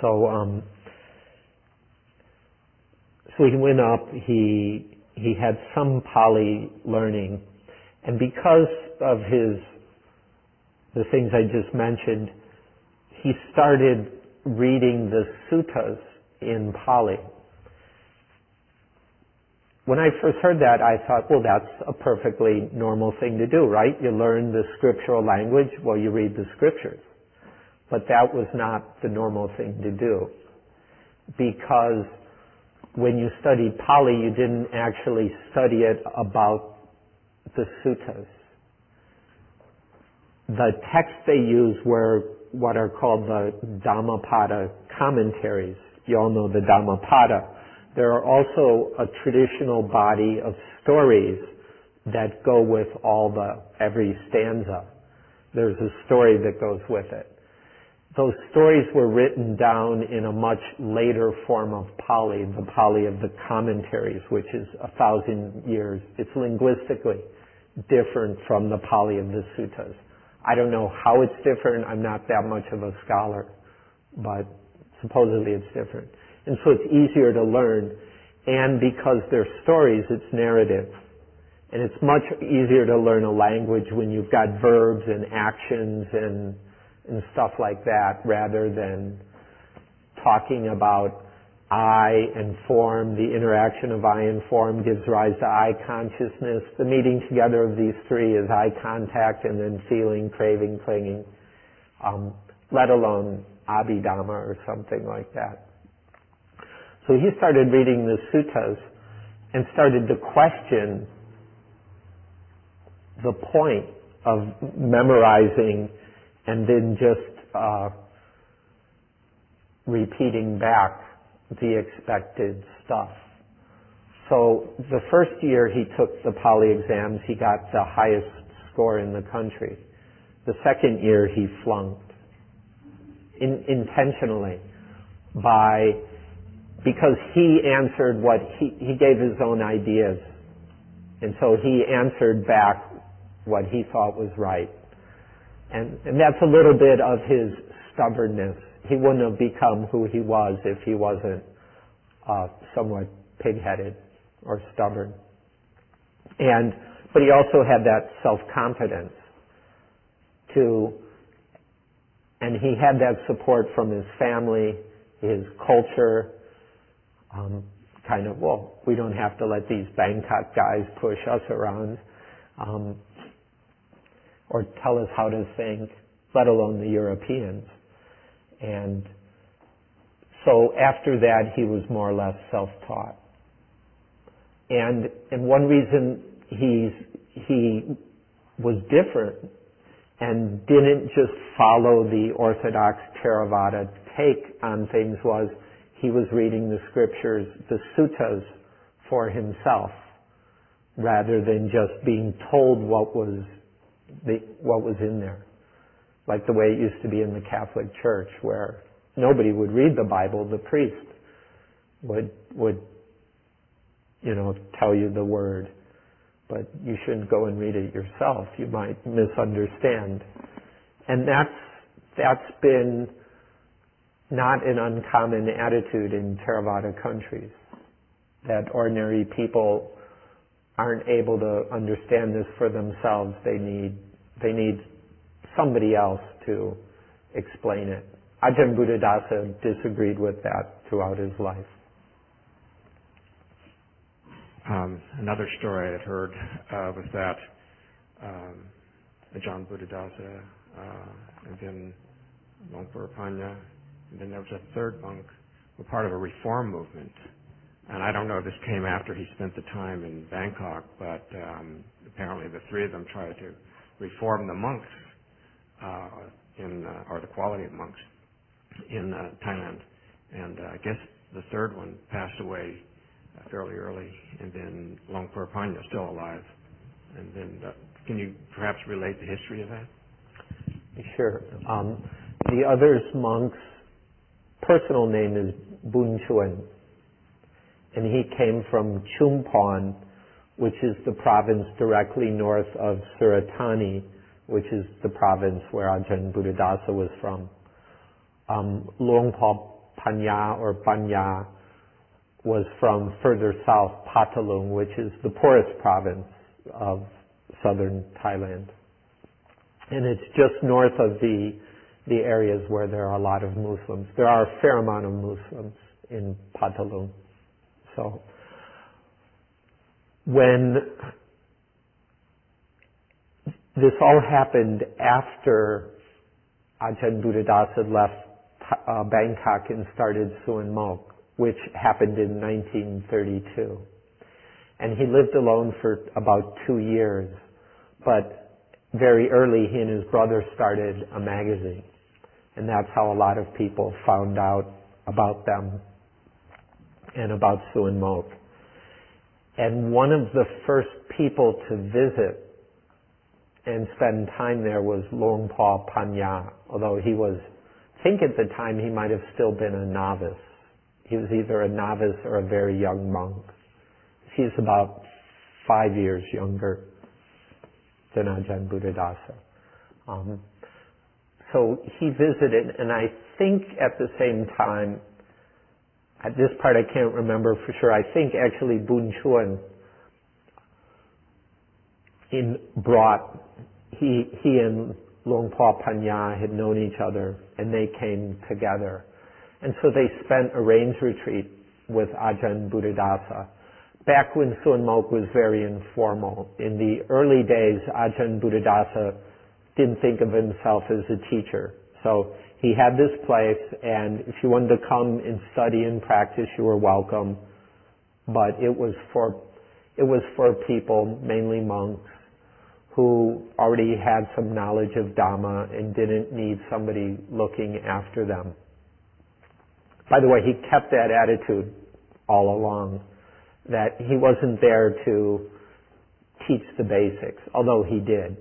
So, um, so he went up. He he had some Pali learning, and because of his the things I just mentioned, he started reading the suttas in Pali. When I first heard that, I thought, well, that's a perfectly normal thing to do, right? You learn the scriptural language, well, you read the scriptures. But that was not the normal thing to do. Because when you studied Pali, you didn't actually study it about the suttas. The texts they used were what are called the Dhammapada commentaries. You all know the Dhammapada there are also a traditional body of stories that go with all the, every stanza. There's a story that goes with it. Those stories were written down in a much later form of Pali, the Pali of the commentaries, which is a thousand years. It's linguistically different from the Pali of the suttas. I don't know how it's different. I'm not that much of a scholar, but Supposedly it's different. And so it's easier to learn. And because they're stories, it's narrative. And it's much easier to learn a language when you've got verbs and actions and, and stuff like that rather than talking about eye and form. The interaction of eye and form gives rise to eye consciousness. The meeting together of these three is eye contact and then feeling, craving, clinging, um, let alone Abhidhamma or something like that. So he started reading the suttas and started to question the point of memorizing and then just uh, repeating back the expected stuff. So the first year he took the Pali exams, he got the highest score in the country. The second year he flunked in, intentionally by because he answered what he he gave his own ideas, and so he answered back what he thought was right, and and that's a little bit of his stubbornness. He wouldn't have become who he was if he wasn't uh, somewhat pig-headed or stubborn, and but he also had that self-confidence to and he had that support from his family, his culture, um, kind of, well, we don't have to let these Bangkok guys push us around um, or tell us how to think, let alone the Europeans. And so after that, he was more or less self-taught. And, and one reason he's, he was different and didn't just follow the orthodox Theravada take on things was he was reading the scriptures, the suttas for himself, rather than just being told what was the, what was in there. Like the way it used to be in the Catholic Church, where nobody would read the Bible, the priest would would you know tell you the word but you shouldn't go and read it yourself. You might misunderstand. And that's, that's been not an uncommon attitude in Theravada countries. That ordinary people aren't able to understand this for themselves. They need, they need somebody else to explain it. Ajahn Buddhadasa disagreed with that throughout his life. Um, another story I had heard uh, was that um, Ajahn Buddhadasa, uh, and then Luangpo Pannya, and then there was a third monk, were part of a reform movement. And I don't know if this came after he spent the time in Bangkok, but um, apparently the three of them tried to reform the monks in, uh, or the quality of monks in uh, Thailand. And uh, I guess the third one passed away fairly early, and then Long Luangpo Pannya still alive. And then, uh, can you perhaps relate the history of that? Sure. Um, the other's monk's personal name is Bun Chuan, and he came from Chumphon, which is the province directly north of Surat Thani, which is the province where Ajahn Buddhadasa was from. Um, Luangpo Panya or Pannya was from further south, Phatthalung, which is the poorest province of southern Thailand. And it's just north of the, the areas where there are a lot of Muslims. There are a fair amount of Muslims in Phatthalung. So, when this all happened after Ajahn Buddhadasa left uh, Bangkok and started Suan Mokkh which happened in 1932. And he lived alone for about two years, but very early he and his brother started a magazine. And that's how a lot of people found out about them and about Suan Mokkh. And one of the first people to visit and spend time there was Luangpo Panya, although he was, I think at the time he might have still been a novice. He was either a novice or a very young monk. He's about five years younger than Ajahn Buddhadasa. Um, so he visited, and I think at the same time, at this part I can't remember for sure, I think actually Boon Chuan in brought, he, he and Luang Por Panya had known each other, and they came together. And so they spent a rains retreat with Ajahn Buddhadasa. Back when Suan Mokkh was very informal, in the early days, Ajahn Buddhadasa didn't think of himself as a teacher. So he had this place, and if you wanted to come and study and practice, you were welcome. But it was for it was for people, mainly monks, who already had some knowledge of Dhamma and didn't need somebody looking after them. By the way, he kept that attitude all along, that he wasn't there to teach the basics, although he did.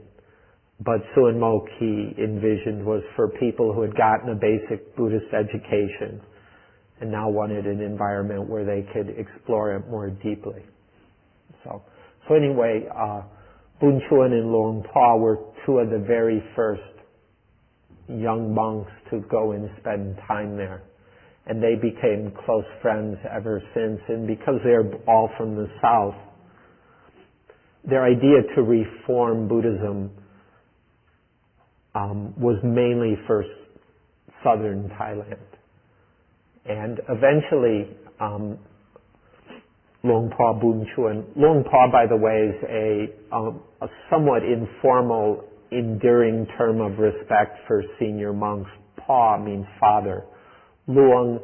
But Suan Mokkh he envisioned was for people who had gotten a basic Buddhist education and now wanted an environment where they could explore it more deeply. So, so anyway, uh, Boon and Luang Por were two of the very first young monks to go and spend time there. And they became close friends ever since. And because they're all from the South, their idea to reform Buddhism um, was mainly for southern Thailand. And eventually, um, Luang Por Boon Por, by the way, is a, um, a somewhat informal, enduring term of respect for senior monks. Pa means father. Luang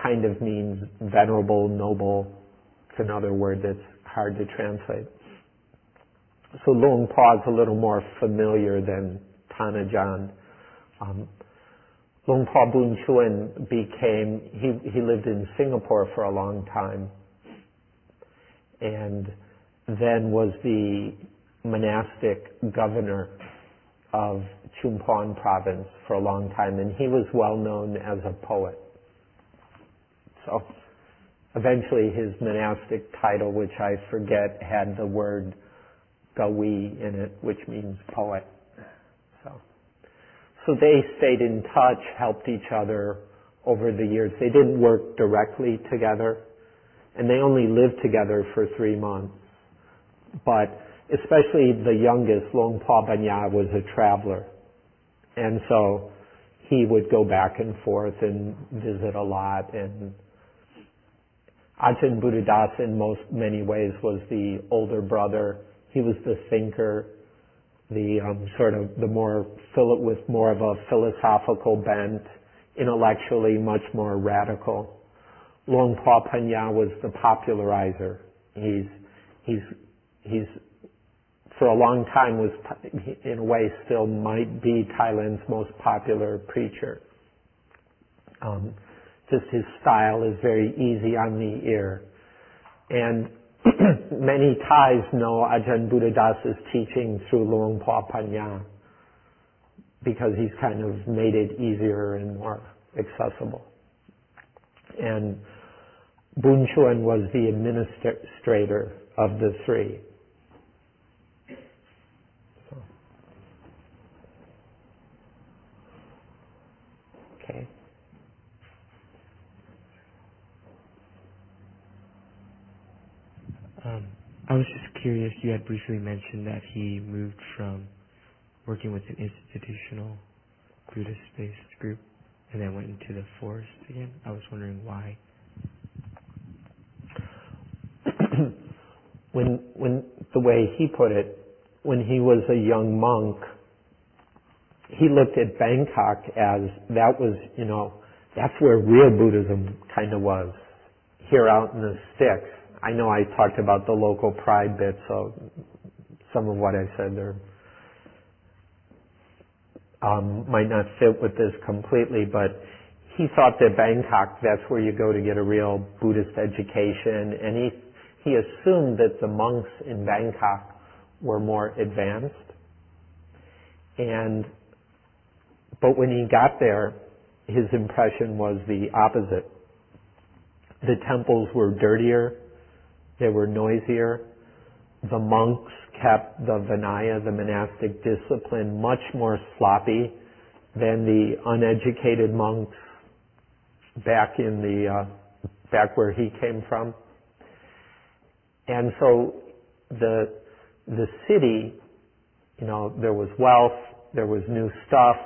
kind of means venerable, noble. It's another word that's hard to translate. So Luang Por is a little more familiar than Thanajan. Um, Luang Por Boon Chuan became, he, he lived in Singapore for a long time and then was the monastic governor of Chumphon province for a long time and he was well known as a poet. So eventually his monastic title, which I forget, had the word Gawi in it, which means poet. So so they stayed in touch, helped each other over the years. They didn't work directly together, and they only lived together for three months. But especially the youngest, Luang Por Panya, was a traveler. And so he would go back and forth and visit a lot. And Ajahn Buddhadasa, in most many ways, was the older brother. He was the thinker the um, sort of the more with more of a philosophical bent, intellectually much more radical. Luang Por Panya was the popularizer. He's he's he's for a long time was in a way still might be Thailand's most popular preacher. Um, just his style is very easy on the ear, and (clears throat) many Thais know Ajahn Buddhadasa's teaching through Luang Por Panya because he's kind of made it easier and more accessible. And Boon Chuan was the administrator of the three. Okay. Um, I was just curious, you had briefly mentioned that he moved from working with an institutional Buddhist-based group and then went into the forest again. I was wondering why. When, when, the way he put it, when he was a young monk, he looked at Bangkok as that was, you know, that's where real Buddhism kind of was. Here out in the sticks, I know I talked about the local pride bit, so some of what I said there um, might not fit with this completely, but he thought that Bangkok, that's where you go to get a real Buddhist education, and he he assumed that the monks in Bangkok were more advanced. And but when he got there, his impression was the opposite. The temples were dirtier, they were noisier. The monks kept the Vinaya, the monastic discipline, much more sloppy than the uneducated monks back in the uh, back where he came from. And so the the city, you know, there was wealth, there was new stuff,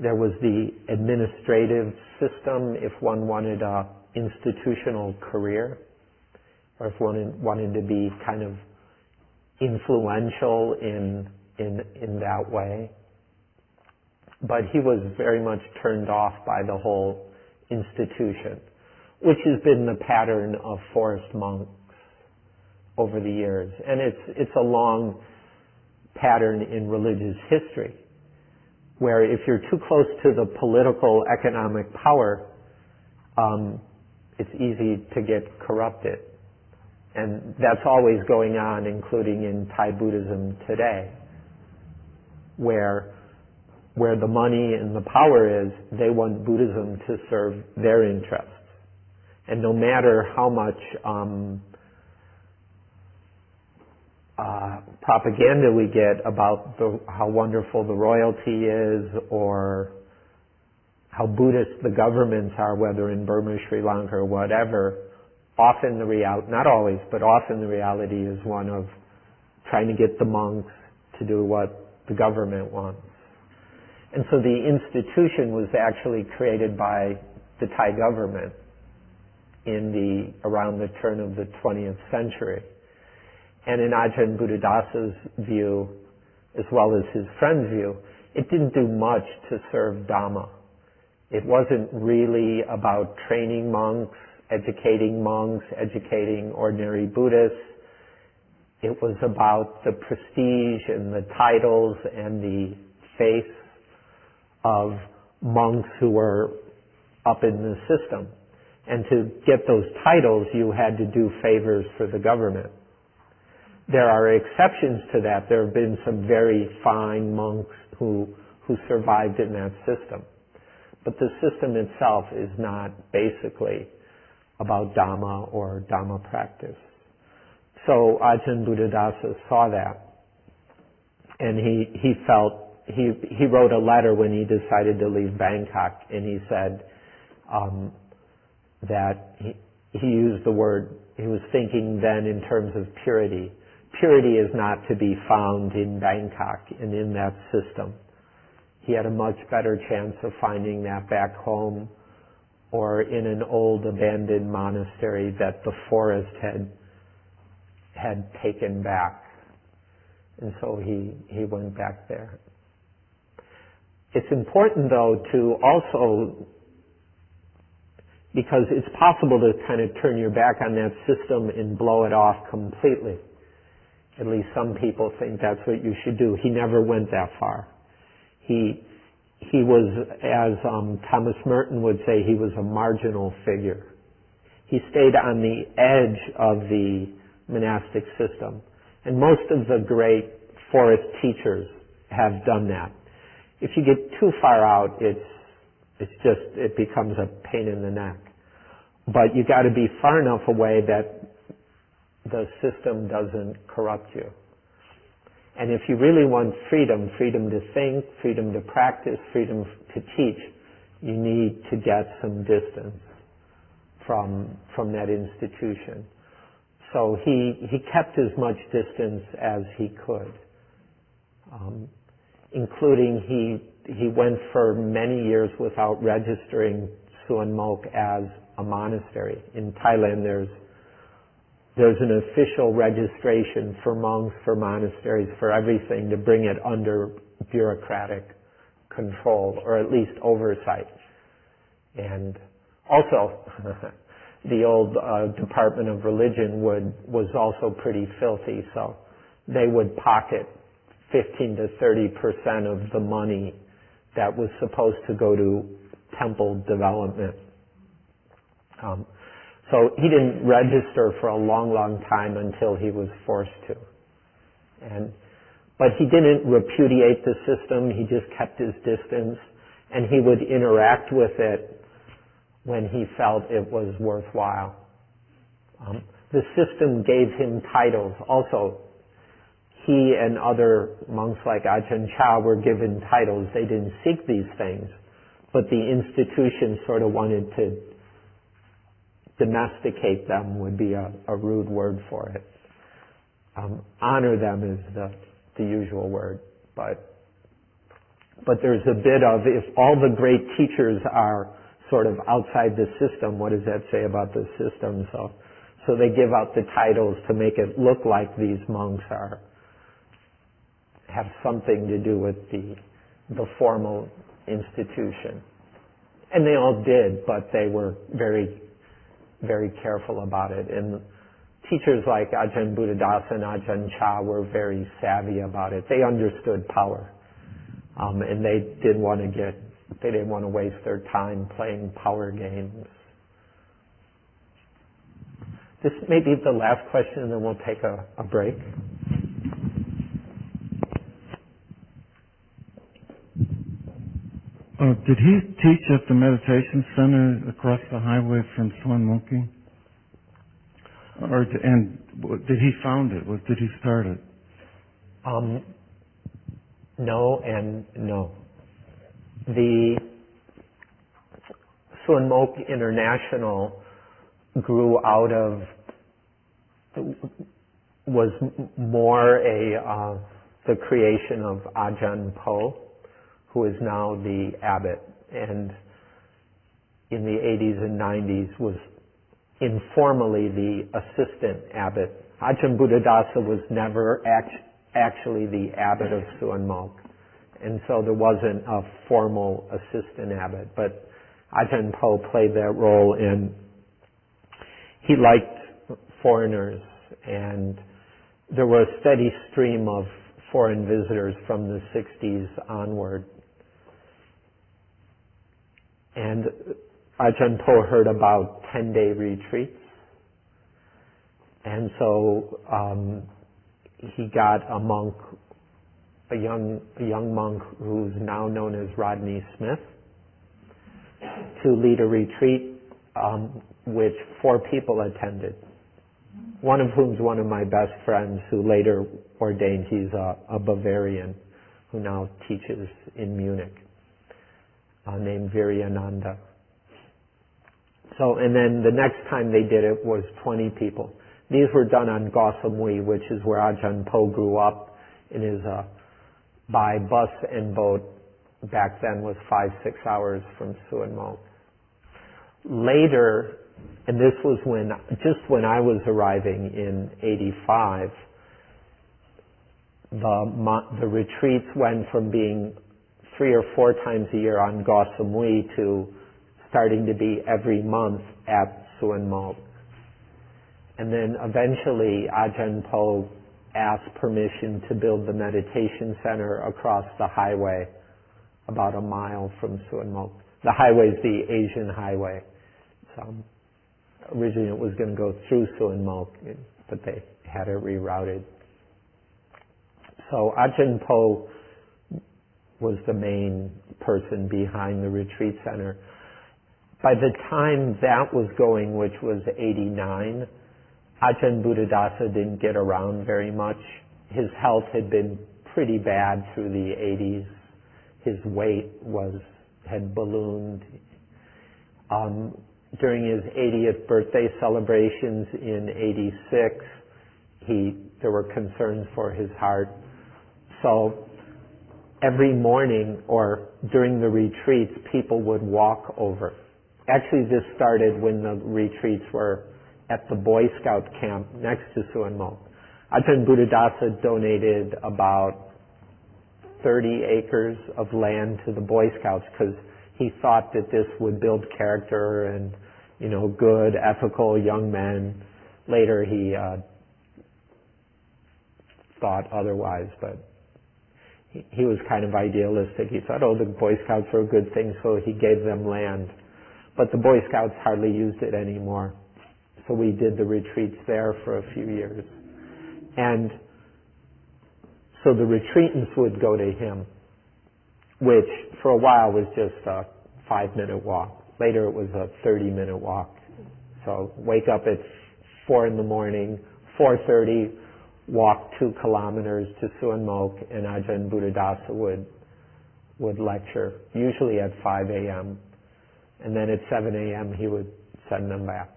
there was the administrative system if one wanted a institutional career, or if one wanted to be kind of influential in in in that way. But he was very much turned off by the whole institution, which has been the pattern of forest monks over the years. And it's, it's a long pattern in religious history, where if you're too close to the political economic power, um, it's easy to get corrupted. And that's always going on, including in Thai Buddhism today, where where the money and the power is, they want Buddhism to serve their interests. And no matter how much um, uh, propaganda we get about the, how wonderful the royalty is or how Buddhist the governments are, whether in Burma, Sri Lanka, or whatever, often the reality, not always, but often the reality is one of trying to get the monks to do what the government wants. And so the institution was actually created by the Thai government in the, around the turn of the 20th century. And in Ajahn Buddhadasa's view, as well as his friend's view, it didn't do much to serve Dhamma. It wasn't really about training monks, educating monks, educating ordinary Buddhists. It was about the prestige and the titles and the face of monks who were up in the system. And to get those titles, you had to do favors for the government. There are exceptions to that. There have been some very fine monks who, who survived in that system. But the system itself is not basically about Dhamma or Dhamma practice. So Ajahn Buddhadasa saw that. And he, he felt he he wrote a letter when he decided to leave Bangkok, and he said um, that he he used the word. He was thinking then in terms of purity. Purity is not to be found in Bangkok and in that system. He had a much better chance of finding that back home or in an old abandoned monastery that the forest had had taken back. And so he, he went back there. It's important though to also, because it's possible to kind of turn your back on that system and blow it off completely. At least some people think that's what you should do. He never went that far. He, he was, as um, Thomas Merton would say, he was a marginal figure. He stayed on the edge of the monastic system. And most of the great forest teachers have done that if you get too far out, it's it's just it becomes a pain in the neck. But you got to be far enough away that the system doesn't corrupt you. And if you really want freedom, freedom to think, freedom to practice, freedom to teach, you need to get some distance from from that institution. So he he kept as much distance as he could. Um, including he he went for many years without registering Suan Mokkh as a monastery. In Thailand, there's there's an official registration for monks, for monasteries, for everything to bring it under bureaucratic control or at least oversight. And also, (laughs) the old uh, Department of Religion would was also pretty filthy, so they would pocket 15 to 30 percent of the money that was supposed to go to temple development. Um, so he didn't register for a long, long time until he was forced to. And, but he didn't repudiate the system. He just kept his distance, and he would interact with it when he felt it was worthwhile. Um, the system gave him titles. Also, he and other monks like Ajahn Chah were given titles. They didn't seek these things, but the institution sort of wanted to domesticate them would be a, a rude word for it. Um, honor them is the, the usual word, but but there's a bit of if all the great teachers are sort of outside the system, what does that say about the system? So, so they give out the titles to make it look like these monks are have something to do with the the formal institution. And they all did, but they were very, very careful about it. And teachers like Ajahn Buddhadasa and Ajahn Chah were very savvy about it. They understood power. Um, and they didn't want to get, they didn't want to waste their time playing power games. This may be the last question and then we'll take a, a break. Uh, did he teach at the meditation center across the highway from Suan Mokkhi? Or and did he found it? Was did he start it? Um, no and no. The Suan Mokkh International grew out of was more a uh, the creation of Ajahn Po, who is now the abbot, and in the 80s and 90s was informally the assistant abbot. Ajahn Buddhadasa was never act- actually the abbot of Suan Mokkh. And so there wasn't a formal assistant abbot, but Ajahn Po played that role and he liked foreigners and there was a steady stream of foreign visitors from the 60s onward. And Ajahn Po heard about 10 day retreats. And so um, he got a monk, a young, a young monk who's now known as Rodney Smith, to lead a retreat um, which four people attended. One of whom's one of my best friends who later ordained. He's a, a Bavarian who now teaches in Munich, uh, named Viryananda. So, and then the next time they did it was 20 people. These were done on Koh Samui, which is where Ajahn Po grew up in his, uh, by bus and boat back then was five, six hours from Suan Mokkh. Later, and this was when, just when I was arriving in 85, the, the retreats went from being three or four times a year on Samui to starting to be every month at Suan. And then eventually Ajahn Po asked permission to build the meditation center across the highway about a mile from Suan. The highway is the Asian highway. So originally it was going to go through Suan but they had it rerouted. So Ajahn Po was the main person behind the retreat center. By the time that was going, which was 89, Ajahn Buddhadasa didn't get around very much. His health had been pretty bad through the 80s. His weight was, had ballooned. Um, during his 80th birthday celebrations in 86, he, there were concerns for his heart. So every morning or during the retreats, people would walk over. Actually, this started when the retreats were at the Boy Scout camp next to Suan Mokkh. Ajahn Buddhadasa donated about 30 acres of land to the Boy Scouts because he thought that this would build character and, you know, good, ethical young men. Later he uh, thought otherwise, but he, was kind of idealistic. He thought, oh, the Boy Scouts are a good thing, so he gave them land. But the Boy Scouts hardly used it anymore. So we did the retreats there for a few years. And so the retreatants would go to him, which for a while was just a five minute walk. Later it was a 30 minute walk. So wake up at four in the morning, 4.30, walk two kilometers to Suan Mokkh and Ajahn Buddhadasa would, would lecture, usually at 5 a.m. And then at 7 a.m. he would send them back.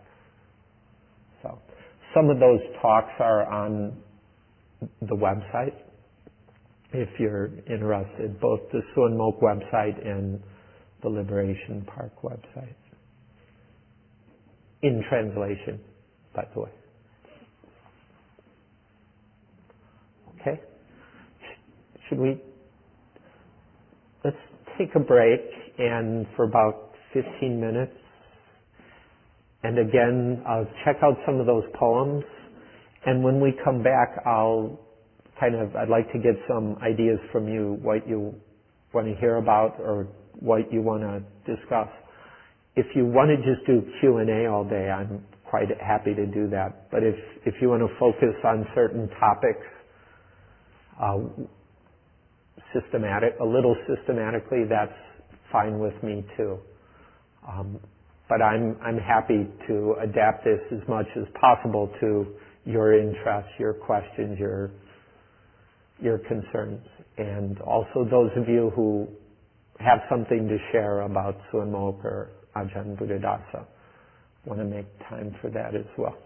So some of those talks are on the website if you're interested, both the Suan Mokkh website and the Liberation Park website. In translation, by the way. Okay? Should we? Let's take a break and for about 15 minutes. And again, I'll check out some of those poems. And when we come back, I'll kind of, I'd like to get some ideas from you, what you want to hear about or what you want to discuss. If you want to just do Q&A all day, I'm quite happy to do that. But if, if you want to focus on certain topics, uh, systematic, a little systematically, that's fine with me too. Um, but I'm, I'm happy to adapt this as much as possible to your interests, your questions, your, your concerns. And also those of you who have something to share about Suan Mokkh or Ajahn Buddhadasa want to make time for that as well.